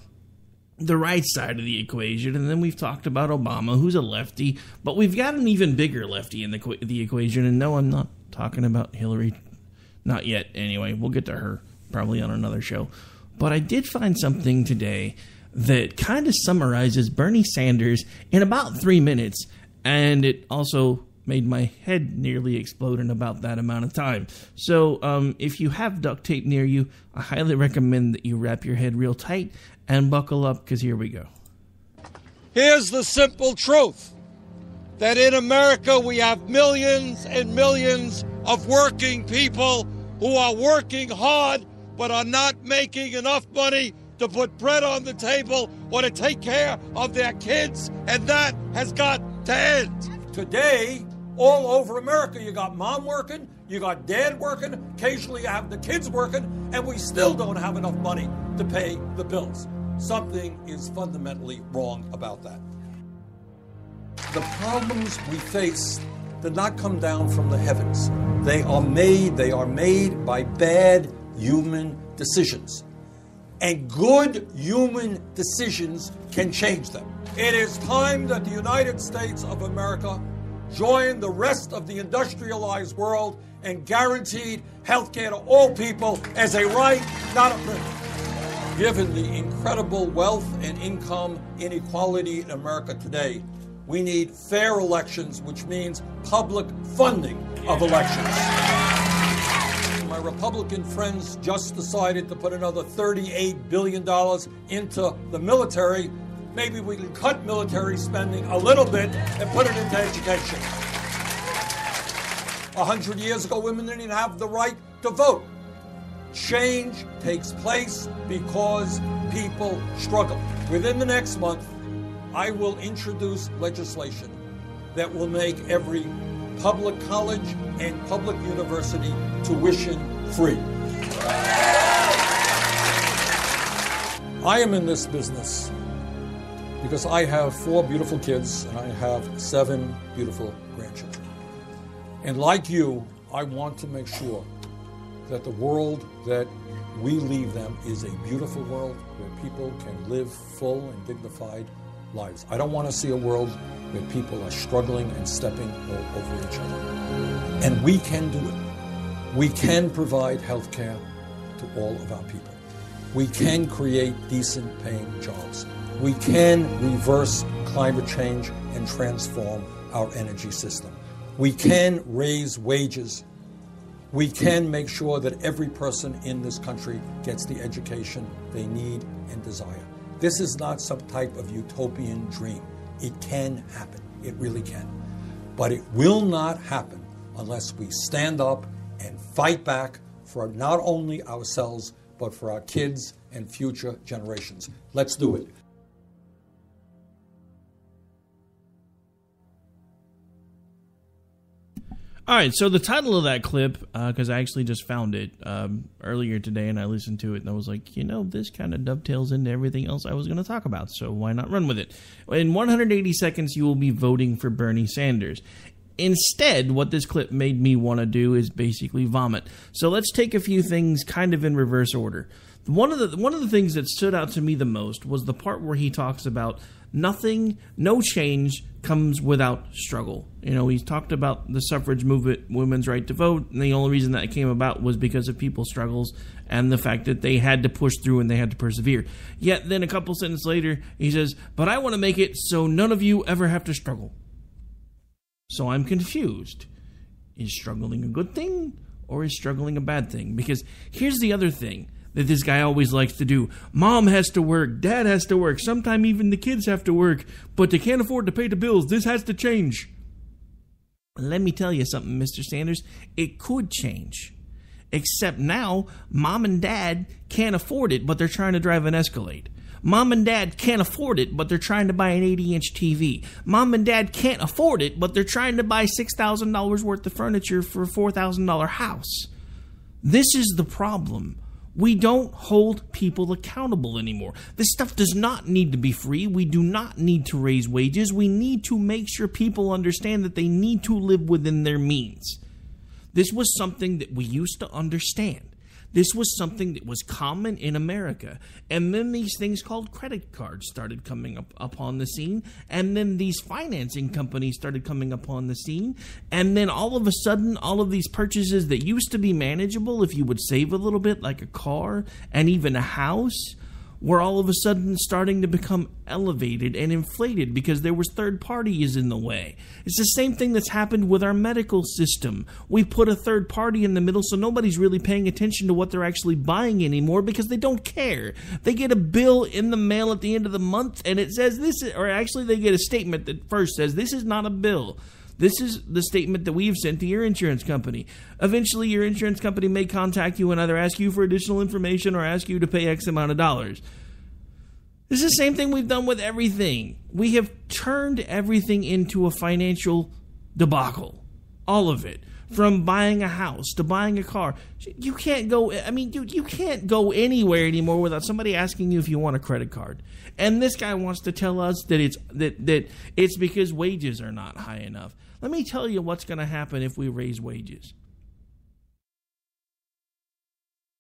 [SPEAKER 6] the right side of the equation, and then we've talked about Obama, who's a lefty, but we've got an even bigger lefty in the, the equation. And no, I'm not talking about Hillary. Not yet, anyway. We'll get to her probably on another show. But I did find something today that kind of summarizes Bernie Sanders in about three minutes, and it also made my head nearly explode in about that amount of time. So, um, if you have duct tape near you, I highly recommend that you wrap your head real tight and buckle up because here we go.
[SPEAKER 25] Here's the simple truth that in America we have millions and millions of working people who are working hard but are not making enough money to put bread on the table or to take care of their kids, and that has got to end.
[SPEAKER 26] Today, all over America, you got mom working, you got dad working, occasionally you have the kids working, and we still don't have enough money to pay the bills. Something is fundamentally wrong about that. The problems we face did not come down from the heavens. They are made, they are made by bad human decisions. And good human decisions can change them. It is time that the United States of America join the rest of the industrialized world and guaranteed health care to all people as a right, not a privilege. Given the incredible wealth and income inequality in America today, we need fair elections, which means public funding of elections. My Republican friends just decided to put another $38 billion into the military. Maybe we can cut military spending a little bit and put it into education. A hundred years ago, women didn't even have the right to vote. Change takes place because people struggle. Within the next month, I will introduce legislation that will make every public college and public university tuition free. I am in this business because I have four beautiful kids and I have seven beautiful grandchildren. And like you, I want to make sure that the world that we leave them is a beautiful world where people can live full and dignified lives. I don't want to see a world where people are struggling and stepping all over each other. And we can do it. We can provide health care to all of our people. We can create decent paying jobs. We can reverse climate change and transform our energy system. We can raise wages. We can make sure that every person in this country gets the education they need and desire. This is not some type of utopian dream. It can happen. It really can. But it will not happen unless we stand up and fight back for not only ourselves, but for our kids and future generations. Let's do it.
[SPEAKER 6] All right, so the title of that clip, because I actually just found it um, earlier today and I listened to it and I was like, you know, this kind of dovetails into everything else I was going to talk about, so why not run with it? In 180 seconds, you will be voting for Bernie Sanders. Instead, what this clip made me want to do is basically vomit. So let's take a few things kind of in reverse order. One of the one of the things that stood out to me the most was the part where he talks about nothing, no change comes without struggle. You know, he's talked about the suffrage movement, women's right to vote, and the only reason that came about was because of people's struggles and the fact that they had to push through and they had to persevere. Yet then a couple sentences later, he says, "But I want to make it so none of you ever have to struggle." So I'm confused. Is struggling a good thing or is struggling a bad thing? Because here's the other thing that this guy always likes to do. Mom has to work, dad has to work, sometimes even the kids have to work, but they can't afford to pay the bills. This has to change. Let me tell you something, Mr. Sanders. It could change. Except now, mom and dad can't afford it, but they're trying to drive an Escalade. Mom and dad can't afford it, but they're trying to buy an 80 inch TV. Mom and dad can't afford it, but they're trying to buy $6,000 worth of furniture for a $4,000 house. This is the problem. We don't hold people accountable anymore. This stuff does not need to be free. We do not need to raise wages. We need to make sure people understand that they need to live within their means. This was something that we used to understand. This was something that was common in America. And then these things called credit cards started coming up upon the scene. And then these financing companies started coming upon the scene. And then all of a sudden, all of these purchases that used to be manageable if you would save a little bit, like a car and even a house, were all of a sudden starting to become elevated and inflated because there was third parties in the way. It's the same thing that's happened with our medical system. We put a third party in the middle so nobody's really paying attention to what they're actually buying anymore because they don't care. They get a bill in the mail at the end of the month and it says this is, or actually they get a statement that first says this is not a bill. This is the statement that we've sent to your insurance company. Eventually, your insurance company may contact you and either ask you for additional information or ask you to pay X amount of dollars. This is the same thing we've done with everything. We have turned everything into a financial debacle. All of it. From buying a house to buying a car. You can't go, I mean, dude, you can't go anywhere anymore without somebody asking you if you want a credit card. And this guy wants to tell us that it's that that it's because wages are not high enough. Let me tell you what's going to happen if we raise wages.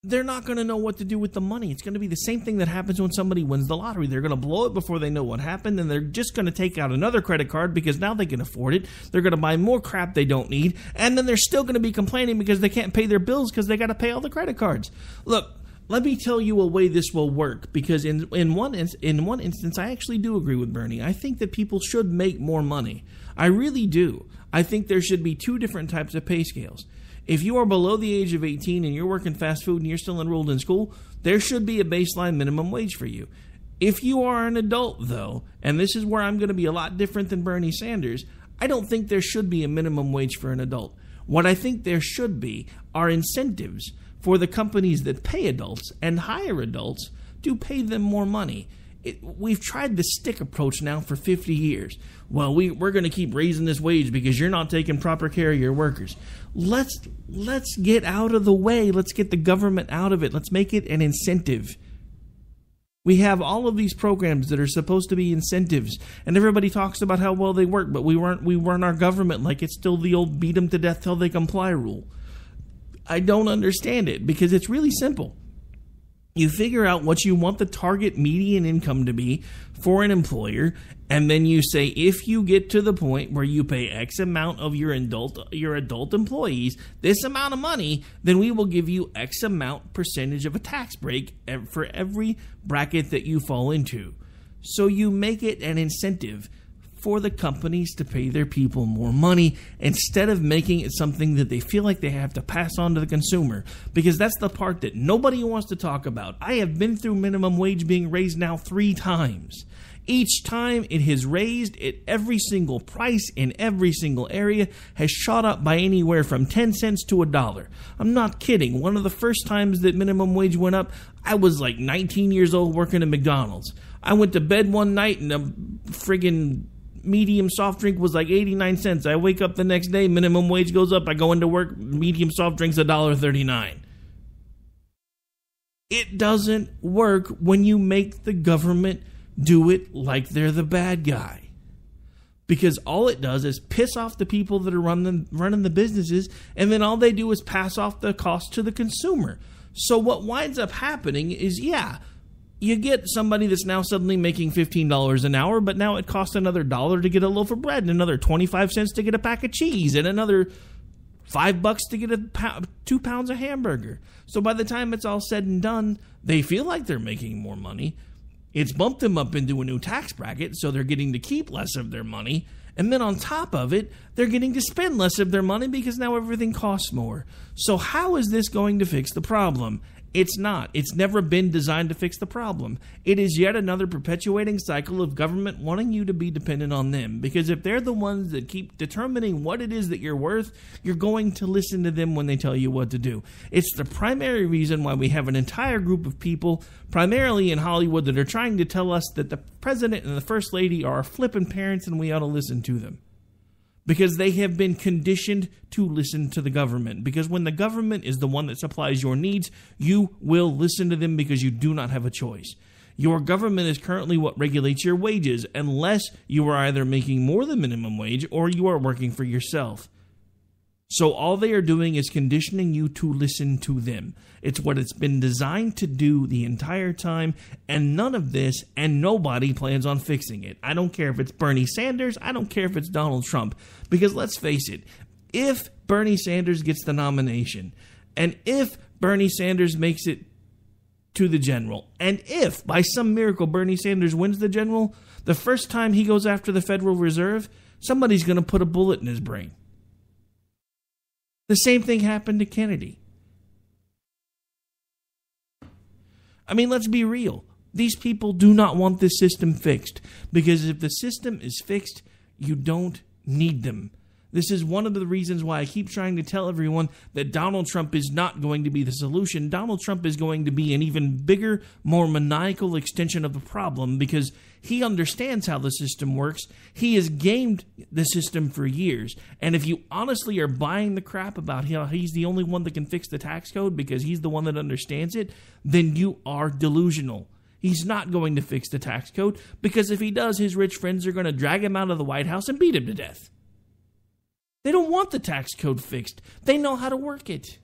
[SPEAKER 6] They're not going to know what to do with the money. It's going to be the same thing that happens when somebody wins the lottery. They're going to blow it before they know what happened, and they're just going to take out another credit card because now they can afford it. They're going to buy more crap they don't need, and then they're still going to be complaining because they can't pay their bills because they got to pay all the credit cards. Look, let me tell you a way this will work because in in one in, in one instance I actually do agree with Bernie. I think that people should make more money. I really do. I think there should be two different types of pay scales. If you are below the age of 18 and you're working fast food and you're still enrolled in school, there should be a baseline minimum wage for you. If you are an adult, though, and this is where I'm going to be a lot different than Bernie Sanders, I don't think there should be a minimum wage for an adult. What I think there should be are incentives for the companies that pay adults and hire adults to pay them more money. It, we've tried the stick approach now for 50 years. Well, we, we're going to keep raising this wage because you're not taking proper care of your workers. Let's let's get out of the way. Let's get the government out of it. Let's make it an incentive. We have all of these programs that are supposed to be incentives, and everybody talks about how well they work, but we weren't we weren't our government like it's still the old beat them to death till they comply rule. I don't understand it because it's really simple. You figure out what you want the target median income to be for an employer, and then you say if you get to the point where you pay X amount of your adult your adult employees this amount of money, then we will give you X amount percentage of a tax break for every bracket that you fall into. So you make it an incentive for the companies to pay their people more money instead of making it something that they feel like they have to pass on to the consumer because that's the part that nobody wants to talk about. I have been through minimum wage being raised now 3 times. Each time it has raised it every single price in every single area has shot up by anywhere from 10 cents to a dollar. I'm not kidding. One of the first times that minimum wage went up, I was like 19 years old working at McDonald's. I went to bed one night and a friggin' medium soft drink was like 89 cents. I wake up the next day, minimum wage goes up, I go into work, medium soft drinks $1.39. It doesn't work when you make the government do it like they're the bad guy. Because all it does is piss off the people that are running running the businesses, and then all they do is pass off the cost to the consumer. So what winds up happening is, yeah, you get somebody that's now suddenly making $15 an hour, but now it costs another dollar to get a loaf of bread and another 25 cents to get a pack of cheese and another five bucks to get a pound, two pounds of hamburger. So by the time it's all said and done, they feel like they're making more money. It's bumped them up into a new tax bracket, so they're getting to keep less of their money. And then on top of it, they're getting to spend less of their money because now everything costs more. So, how is this going to fix the problem? It's not. It's never been designed to fix the problem. It is yet another perpetuating cycle of government wanting you to be dependent on them. Because if they're the ones that keep determining what it is that you're worth, you're going to listen to them when they tell you what to do. It's the primary reason why we have an entire group of people, primarily in Hollywood, that are trying to tell us that the president and the first lady are our flippin' parents and we ought to listen to them because they have been conditioned to listen to the government. Because when the government is the one that supplies your needs, you will listen to them because you do not have a choice. Your government is currently what regulates your wages, unless you are either making more than minimum wage or you are working for yourself. So all they are doing is conditioning you to listen to them. It's what it's been designed to do the entire time, and none of this and nobody plans on fixing it. I don't care if it's Bernie Sanders, I don't care if it's Donald Trump, because let's face it, if Bernie Sanders gets the nomination, and if Bernie Sanders makes it to the general, and if by some miracle Bernie Sanders wins the general, the first time he goes after the Federal Reserve, somebody's going to put a bullet in his brain. The same thing happened to Kennedy. I mean, let's be real. These people do not want this system fixed because if the system is fixed, you don't need them. This is one of the reasons why I keep trying to tell everyone that Donald Trump is not going to be the solution. Donald Trump is going to be an even bigger, more maniacal extension of the problem because he understands how the system works. He has gamed the system for years. And if you honestly are buying the crap about how he's the only one that can fix the tax code because he's the one that understands it, then you are delusional. He's not going to fix the tax code because if he does, his rich friends are going to drag him out of the White House and beat him to death. They don't want the tax code fixed. They know how to work it.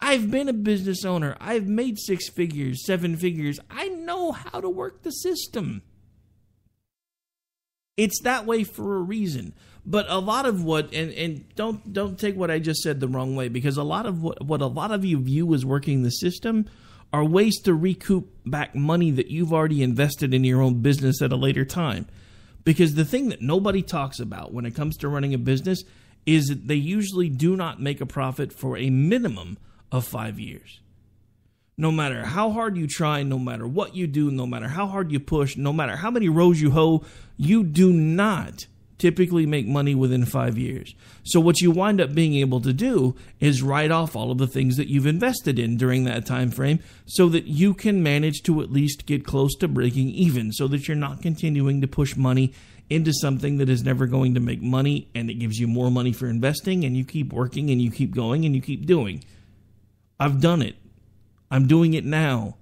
[SPEAKER 6] I've been a business owner. I've made six figures, seven figures. I know how to work the system. It's that way for a reason. But a lot of what and, and don't don't take what I just said the wrong way because a lot of what, what a lot of you view as working the system are ways to recoup back money that you've already invested in your own business at a later time. Because the thing that nobody talks about when it comes to running a business is that they usually do not make a profit for a minimum of five years. No matter how hard you try, no matter what you do, no matter how hard you push, no matter how many rows you hoe, you do not typically make money within five years. So, what you wind up being able to do is write off all of the things that you've invested in during that time frame so that you can manage to at least get close to breaking even, so that you're not continuing to push money into something that is never going to make money and it gives you more money for investing and you keep working and you keep going and you keep doing. I've done it. I'm doing it now.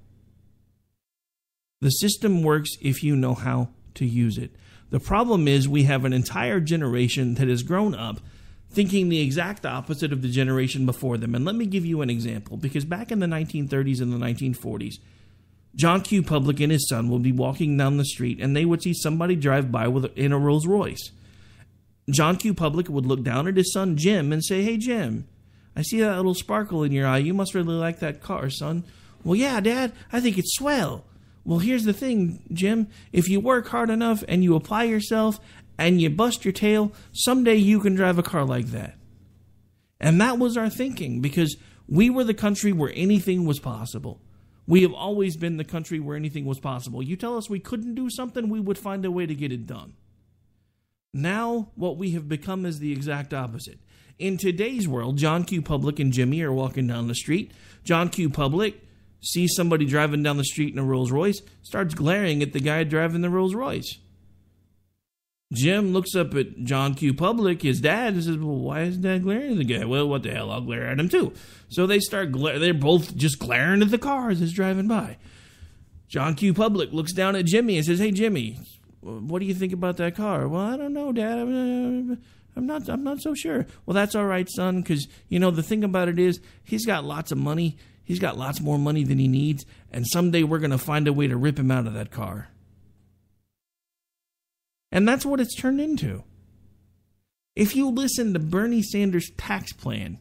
[SPEAKER 6] The system works if you know how to use it. The problem is we have an entire generation that has grown up thinking the exact opposite of the generation before them. And let me give you an example because back in the 1930s and the 1940s, John Q. Public and his son would be walking down the street and they would see somebody drive by with in a Rolls Royce. John Q. Public would look down at his son Jim and say, Hey, Jim, I see that little sparkle in your eye. You must really like that car, son. Well, yeah, Dad, I think it's swell. Well, here's the thing, Jim. If you work hard enough and you apply yourself and you bust your tail, someday you can drive a car like that. And that was our thinking because we were the country where anything was possible. We have always been the country where anything was possible. You tell us we couldn't do something, we would find a way to get it done. Now, what we have become is the exact opposite. In today's world, John Q. Public and Jimmy are walking down the street. John Q. Public sees somebody driving down the street in a Rolls Royce, starts glaring at the guy driving the Rolls Royce. Jim looks up at John Q. Public, his dad, and says, Well, why is dad glaring at the guy? Well, what the hell? I'll glare at him too. So they start glare. They're both just glaring at the cars as driving by. John Q. Public looks down at Jimmy and says, Hey, Jimmy, what do you think about that car? Well, I don't know, Dad. I'm, uh, I'm not. I'm not so sure. Well, that's all right, son. Because you know the thing about it is he's got lots of money. He's got lots more money than he needs, and someday we're going to find a way to rip him out of that car. And that's what it's turned into. If you listen to Bernie Sanders' tax plan,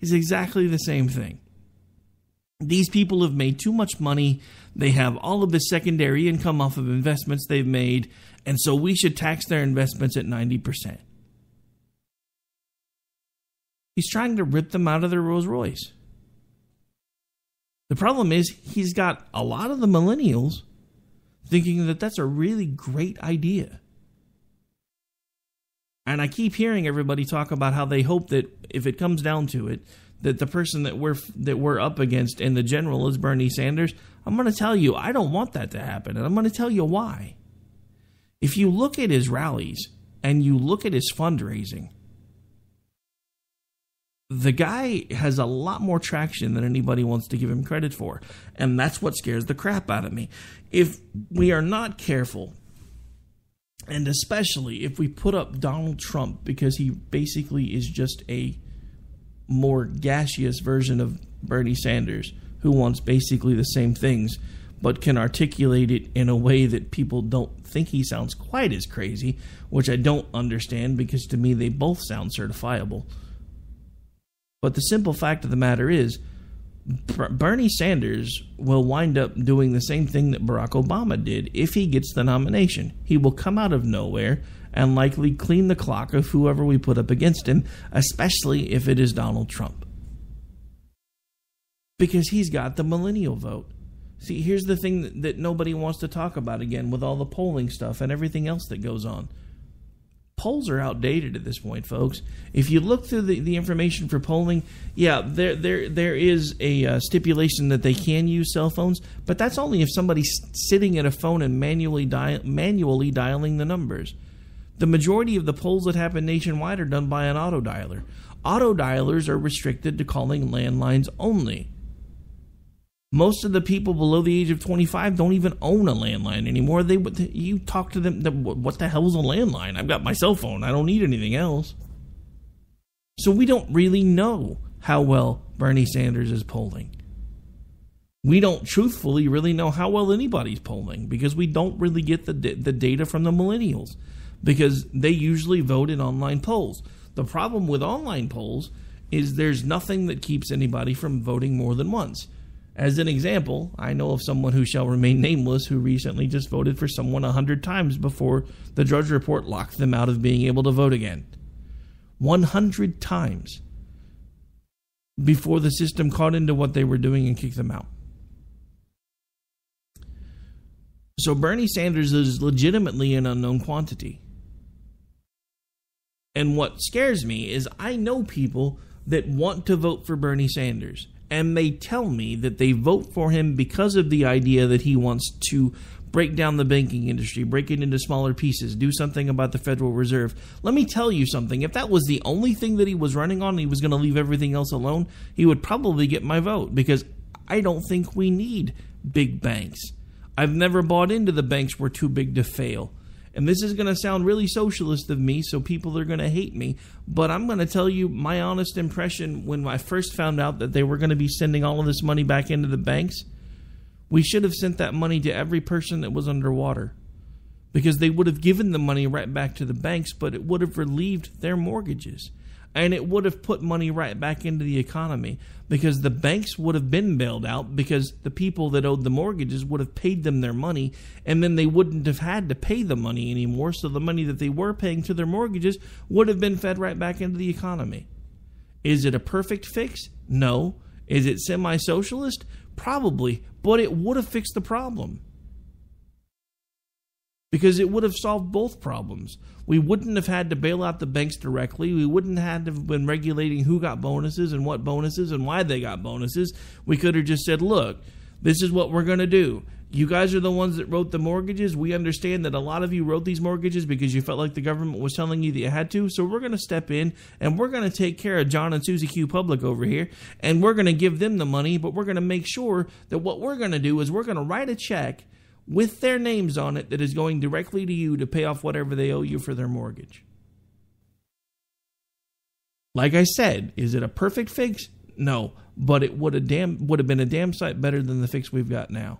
[SPEAKER 6] is exactly the same thing. These people have made too much money. They have all of the secondary income off of investments they've made, and so we should tax their investments at 90%. He's trying to rip them out of their Rolls Royce. The problem is, he's got a lot of the millennials thinking that that's a really great idea. And I keep hearing everybody talk about how they hope that if it comes down to it, that the person that we're that we're up against in the general is Bernie Sanders. I'm going to tell you, I don't want that to happen, and I'm going to tell you why. If you look at his rallies and you look at his fundraising, the guy has a lot more traction than anybody wants to give him credit for. And that's what scares the crap out of me. If we are not careful, and especially if we put up Donald Trump because he basically is just a more gaseous version of Bernie Sanders who wants basically the same things but can articulate it in a way that people don't think he sounds quite as crazy, which I don't understand because to me they both sound certifiable. But the simple fact of the matter is, Bernie Sanders will wind up doing the same thing that Barack Obama did if he gets the nomination. He will come out of nowhere and likely clean the clock of whoever we put up against him, especially if it is Donald Trump. Because he's got the millennial vote. See, here's the thing that, that nobody wants to talk about again with all the polling stuff and everything else that goes on polls are outdated at this point, folks. If you look through the, the information for polling, yeah, there there there is a uh, stipulation that they can use cell phones, but that's only if somebody's sitting at a phone and manually dial, manually dialing the numbers. The majority of the polls that happen nationwide are done by an auto dialer. Auto dialers are restricted to calling landlines only. Most of the people below the age of 25 don't even own a landline anymore. They you talk to them, what the hell is a landline? I've got my cell phone. I don't need anything else. So we don't really know how well Bernie Sanders is polling. We don't truthfully really know how well anybody's polling because we don't really get the the data from the millennials because they usually vote in online polls. The problem with online polls is there's nothing that keeps anybody from voting more than once. As an example, I know of someone who shall remain nameless who recently just voted for someone a hundred times before the Drudge Report locked them out of being able to vote again. 100 times before the system caught into what they were doing and kicked them out. So Bernie Sanders is legitimately an unknown quantity. And what scares me is I know people that want to vote for Bernie Sanders and they tell me that they vote for him because of the idea that he wants to break down the banking industry, break it into smaller pieces, do something about the Federal Reserve. Let me tell you something. If that was the only thing that he was running on, he was going to leave everything else alone, he would probably get my vote because I don't think we need big banks. I've never bought into the banks were too big to fail. And this is going to sound really socialist of me, so people are going to hate me. But I'm going to tell you my honest impression when I first found out that they were going to be sending all of this money back into the banks. We should have sent that money to every person that was underwater because they would have given the money right back to the banks, but it would have relieved their mortgages. And it would have put money right back into the economy because the banks would have been bailed out because the people that owed the mortgages would have paid them their money and then they wouldn't have had to pay the money anymore. So the money that they were paying to their mortgages would have been fed right back into the economy. Is it a perfect fix? No. Is it semi socialist? Probably, but it would have fixed the problem because it would have solved both problems. We wouldn't have had to bail out the banks directly. We wouldn't have had to have been regulating who got bonuses and what bonuses and why they got bonuses. We could have just said, look, this is what we're going to do. You guys are the ones that wrote the mortgages. We understand that a lot of you wrote these mortgages because you felt like the government was telling you that you had to. So we're going to step in and we're going to take care of John and Susie Q Public over here. And we're going to give them the money, but we're going to make sure that what we're going to do is we're going to write a check with their names on it that is going directly to you to pay off whatever they owe you for their mortgage. Like I said, is it a perfect fix? No, but it would have damn would have been a damn sight better than the fix we've got now.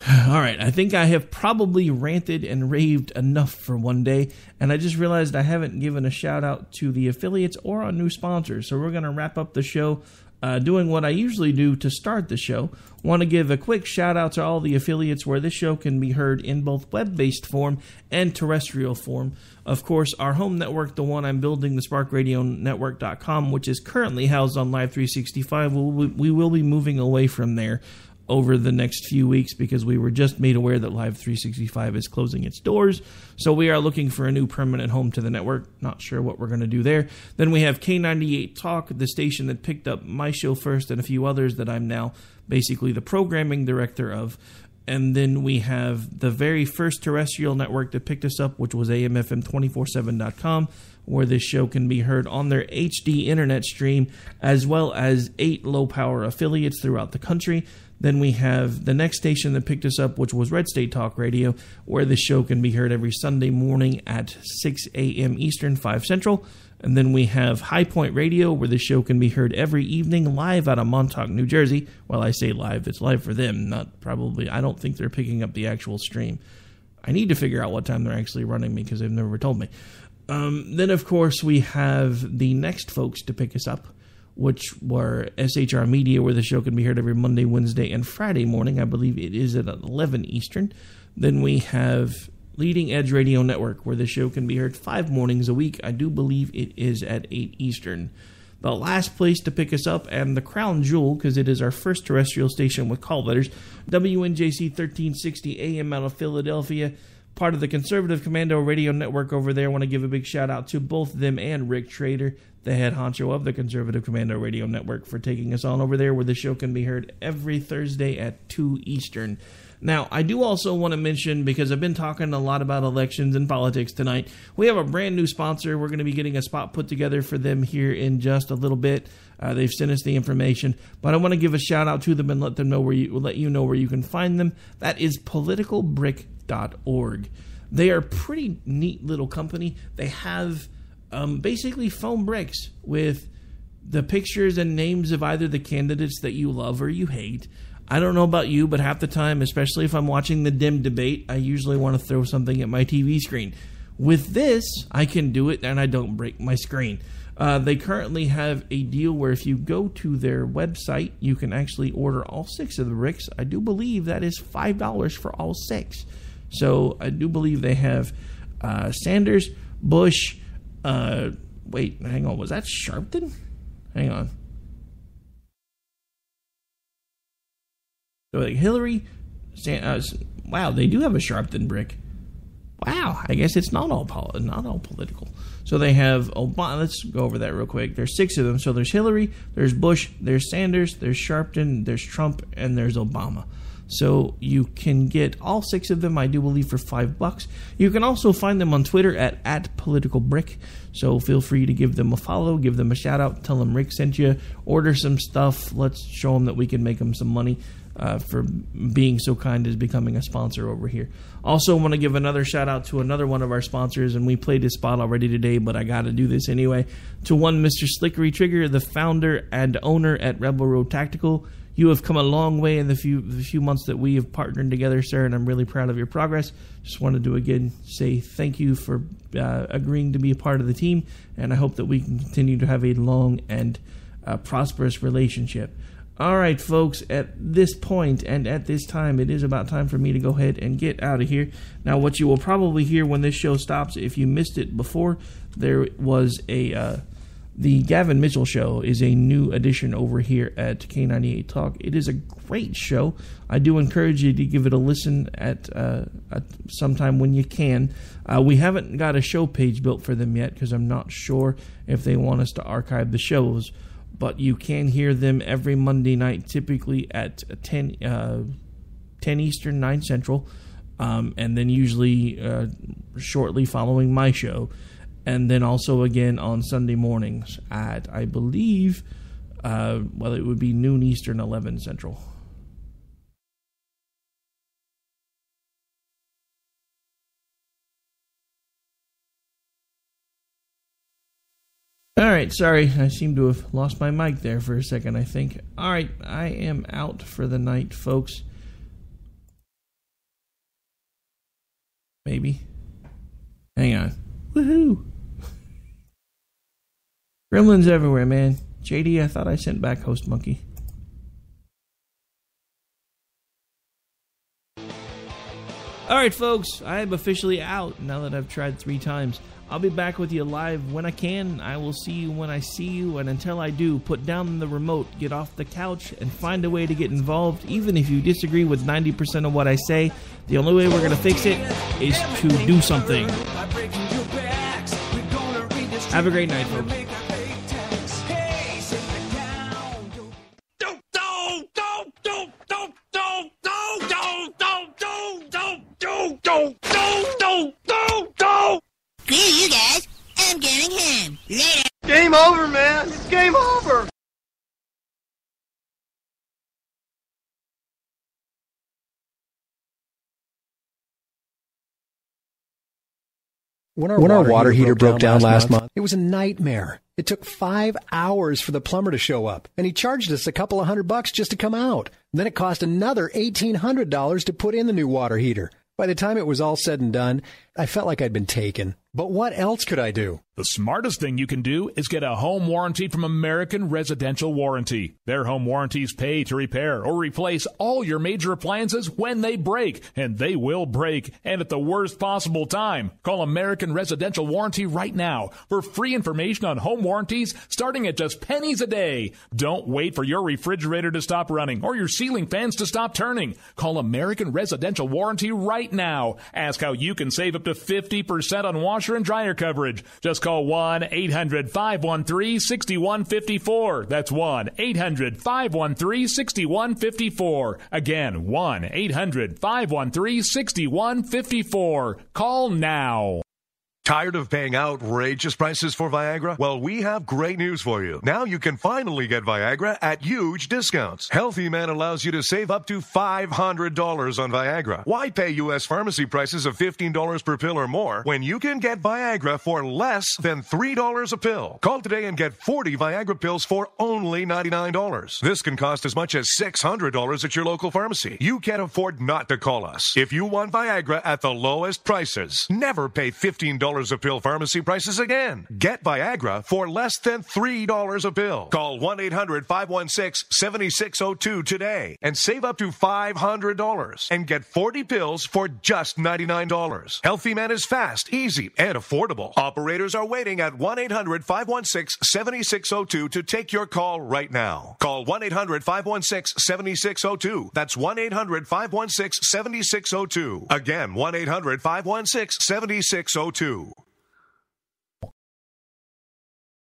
[SPEAKER 6] All right, I think I have probably ranted and raved enough for one day, and I just realized I haven't given a shout out to the affiliates or our new sponsors. So we're going to wrap up the show uh, doing what I usually do to start the show. Want to give a quick shout out to all the affiliates where this show can be heard in both web based form and terrestrial form. Of course, our home network, the one I'm building, the sparkradionetwork.com, which is currently housed on Live 365, we, we will be moving away from there over the next few weeks because we were just made aware that Live 365 is closing its doors. So we are looking for a new permanent home to the network. Not sure what we're going to do there. Then we have K98 Talk, the station that picked up my show first and a few others that I'm now basically the programming director of. And then we have the very first terrestrial network that picked us up, which was AMFM247.com, where this show can be heard on their HD internet stream, as well as eight low power affiliates throughout the country. Then we have the next station that picked us up, which was Red State Talk Radio, where the show can be heard every Sunday morning at 6 a.m. Eastern, 5 Central. And then we have High Point Radio, where the show can be heard every evening live out of Montauk, New Jersey. Well, I say live, it's live for them, not probably. I don't think they're picking up the actual stream. I need to figure out what time they're actually running me because they've never told me. Um, then, of course, we have the next folks to pick us up which were SHR Media, where the show can be heard every Monday, Wednesday, and Friday morning. I believe it is at 11 Eastern. Then we have Leading Edge Radio Network, where the show can be heard five mornings a week. I do believe it is at 8 Eastern. The last place to pick us up, and the crown jewel, because it is our first terrestrial station with call letters, WNJC 1360 AM out of Philadelphia part of the Conservative Commando Radio Network over there. I want to give a big shout out to both them and Rick Trader, the head honcho of the Conservative Commando Radio Network, for taking us on over there where the show can be heard every Thursday at 2 Eastern. Now, I do also want to mention, because I've been talking a lot about elections and politics tonight, we have a brand new sponsor. We're going to be getting a spot put together for them here in just a little bit. Uh, they've sent us the information, but I want to give a shout out to them and let them know where you let you know where you can find them. That is politicalbrick.org. They are a pretty neat little company. They have um, basically foam bricks with the pictures and names of either the candidates that you love or you hate. I don't know about you, but half the time, especially if I'm watching the dim debate, I usually want to throw something at my TV screen. With this, I can do it and I don't break my screen. Uh, they currently have a deal where if you go to their website, you can actually order all six of the bricks. I do believe that is $5 for all six. So I do believe they have uh, Sanders, Bush, uh, wait, hang on, was that Sharpton? Hang on. So like Hillary, San, uh, wow, they do have a Sharpton brick. Wow, I guess it's not all not all political. So they have Obama. Let's go over that real quick. There's six of them. So there's Hillary, there's Bush, there's Sanders, there's Sharpton, there's Trump, and there's Obama. So you can get all six of them, I do believe, for five bucks. You can also find them on Twitter at, at Political Brick. So feel free to give them a follow, give them a shout out, tell them Rick sent you, order some stuff. Let's show them that we can make them some money uh, for being so kind as becoming a sponsor over here. Also, want to give another shout out to another one of our sponsors, and we played this spot already today, but I got to do this anyway. To one Mr. Slickery Trigger, the founder and owner at Rebel Road Tactical. You have come a long way in the few the few months that we have partnered together, sir, and I'm really proud of your progress. Just wanted to again say thank you for uh, agreeing to be a part of the team, and I hope that we can continue to have a long and uh, prosperous relationship. All right, folks, at this point and at this time, it is about time for me to go ahead and get out of here. Now, what you will probably hear when this show stops, if you missed it before, there was a. Uh, the Gavin Mitchell Show is a new addition over here at K98 Talk. It is a great show. I do encourage you to give it a listen at, uh, at sometime when you can. Uh, we haven't got a show page built for them yet because I'm not sure if they want us to archive the shows but you can hear them every Monday night, typically at 10, uh, 10 Eastern, 9 Central, um, and then usually uh, shortly following my show. And then also again on Sunday mornings at, I believe, uh, well, it would be noon Eastern, 11 Central. All right, sorry, I seem to have lost my mic there for a second, I think. All right, I am out for the night, folks. Maybe. Hang on. Woohoo! Gremlins everywhere, man. JD, I thought I sent back Host Monkey. All right, folks, I am officially out now that I've tried three times. I'll be back with you live when I can. I will see you when I see you, and until I do, put down the remote, get off the couch, and find a way to get involved, even if you disagree with 90% of what I say. The only way we're going to fix it is to do something. Have a great night, folks.
[SPEAKER 5] Game over, man. It's game over.
[SPEAKER 27] When our, water, heater, broke down, last month, it was a nightmare. It took five hours for the plumber to show up, and he charged us a couple of hundred bucks just to come out. then it cost another $1,800 to put in the new water heater. By the time it was all said and done, I felt like I'd been taken. But what else could I do?
[SPEAKER 2] The smartest thing you can do is get a home warranty from American Residential Warranty. Their home warranties pay to repair or replace all your major appliances when they break, and they will break, and at the worst possible time. Call American Residential Warranty right now for free information on home warranties starting at just pennies a day. Don't wait for your refrigerator to stop running or your ceiling fans to stop turning. Call American Residential Warranty right now. Ask how you can save up to 50% on washer and dryer coverage. Just call 1 800 513 6154. That's 1 800 513 6154. Again, 1 800 513 6154. Call now.
[SPEAKER 17] Tired of paying outrageous prices for Viagra? Well, we have great news for you. Now you can finally get Viagra at huge discounts. Healthy Man allows you to save up to $500 on Viagra. Why pay U.S. pharmacy prices of $15 per pill or more when you can get Viagra for less than $3 a pill? Call today and get 40 Viagra pills for only $99. This can cost as much as $600 at your local pharmacy. You can't afford not to call us. If you want Viagra at the lowest prices, never pay $15 a pill pharmacy prices again. Get Viagra for less than $3 a pill. Call 1 800 516 7602 today and save up to $500 and get 40 pills for just $99. Healthy Man is fast, easy, and affordable. Operators are waiting at 1 800 516 7602 to take your call right now. Call 1 800 516 7602. That's 1 800 516 7602. Again, 1 800 516 7602.